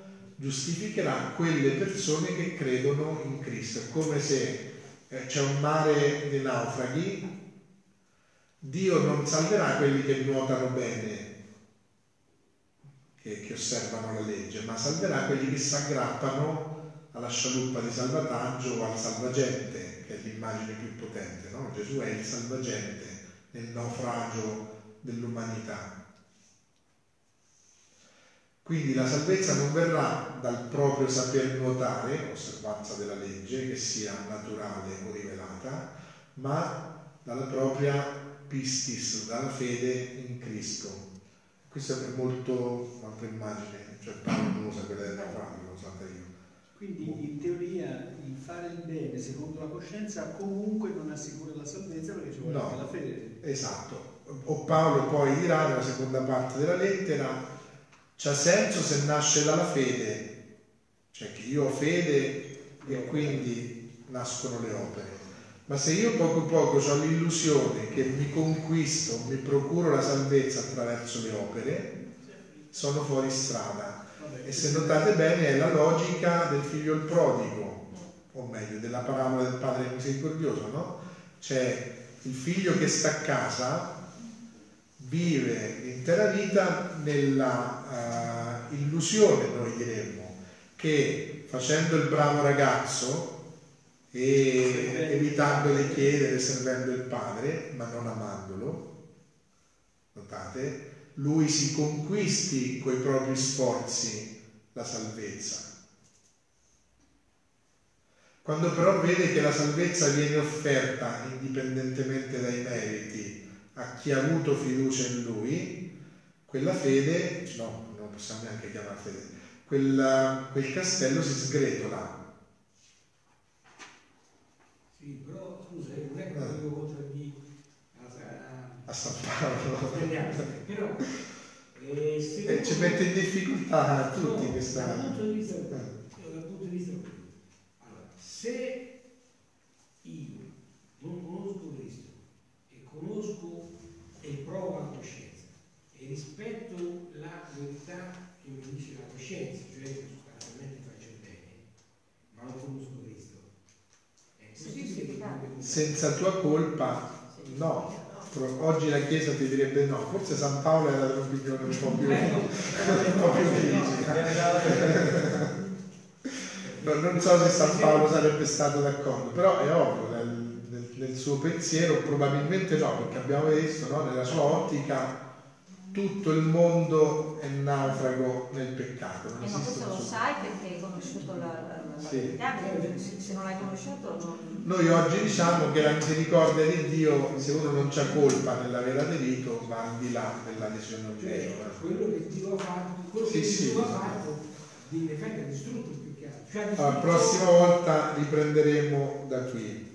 giustificherà quelle persone che credono in Cristo. È come se eh, c'è un mare di naufraghi, Dio non salverà quelli che nuotano bene, che, che osservano la legge, ma salverà quelli che si aggrappano alla scialuppa di salvataggio o al salvagente, che è l'immagine più potente. No? Gesù è il salvagente nel naufragio dell'umanità. Quindi la salvezza non verrà dal proprio saper nuotare, osservanza della legge, che sia naturale o rivelata, ma dalla propria pistis, dalla fede in Cristo. Questa è molto un'altra immagine, cioè Paolo non usa quella del naufragio, l'ho usata io. Quindi in teoria il fare il bene secondo la coscienza comunque non assicura la salvezza perché ci vuole No. la fede. Esatto. O Paolo poi dirà nella seconda parte della lettera, c'ha senso se nasce dalla fede, cioè che io ho fede e quindi nascono le opere. Ma se io poco poco ho l'illusione che mi conquisto, mi procuro la salvezza attraverso le opere, sono fuori strada. E se notate bene è la logica del figlio il prodigo, o meglio, della parabola del padre misericordioso, no? C'è il figlio che sta a casa, vive l'intera vita nella eh, illusione, noi diremmo, che facendo il bravo ragazzo e evitando le chiedere, servendo il padre, ma non amandolo, notate, lui si conquisti coi propri sforzi la salvezza. Quando però vede che la salvezza viene offerta indipendentemente dai meriti a chi ha avuto fiducia in lui, quella fede, no, non possiamo neanche chiamare fede, quella, quel castello si sgretola. Sì, però scusa, non è che lo devo contraddire a, a San Paolo. Però eh, se E ci mette in difficoltà tutti no, questa... Dal punto di vista, Eh. dal punto di vista. Allora, se io non conosco Cristo e conosco e provo la coscienza. E rispetto la verità che mi dice la coscienza, cioè che sostanzialmente faccio il bene, ma non conosco Cristo. È Sì, sì, possibile che Senza tua colpa, no. Oggi la Chiesa ti direbbe no, forse San Paolo era un po' più, un po' più rigida. No, non so se San Paolo sarebbe stato d'accordo, però è ovvio, nel suo pensiero probabilmente no, perché abbiamo visto no, nella sua ottica tutto il mondo è naufrago nel peccato. Non Eh, ma questo lo sai perché hai conosciuto la, la, la Sì. verità, se, non l'hai conosciuto non... Noi oggi diciamo che la misericordia di Dio, se uno non c'ha colpa nell'aver aderito, va al di là dell'adesione a Cioè, Dio. quello che Dio ha fatto, quello Sì, che sì. Dio ha fatto, in effetti ha distrutto più che altro. Cioè, ha La distrutto- prossima volta riprenderemo da qui.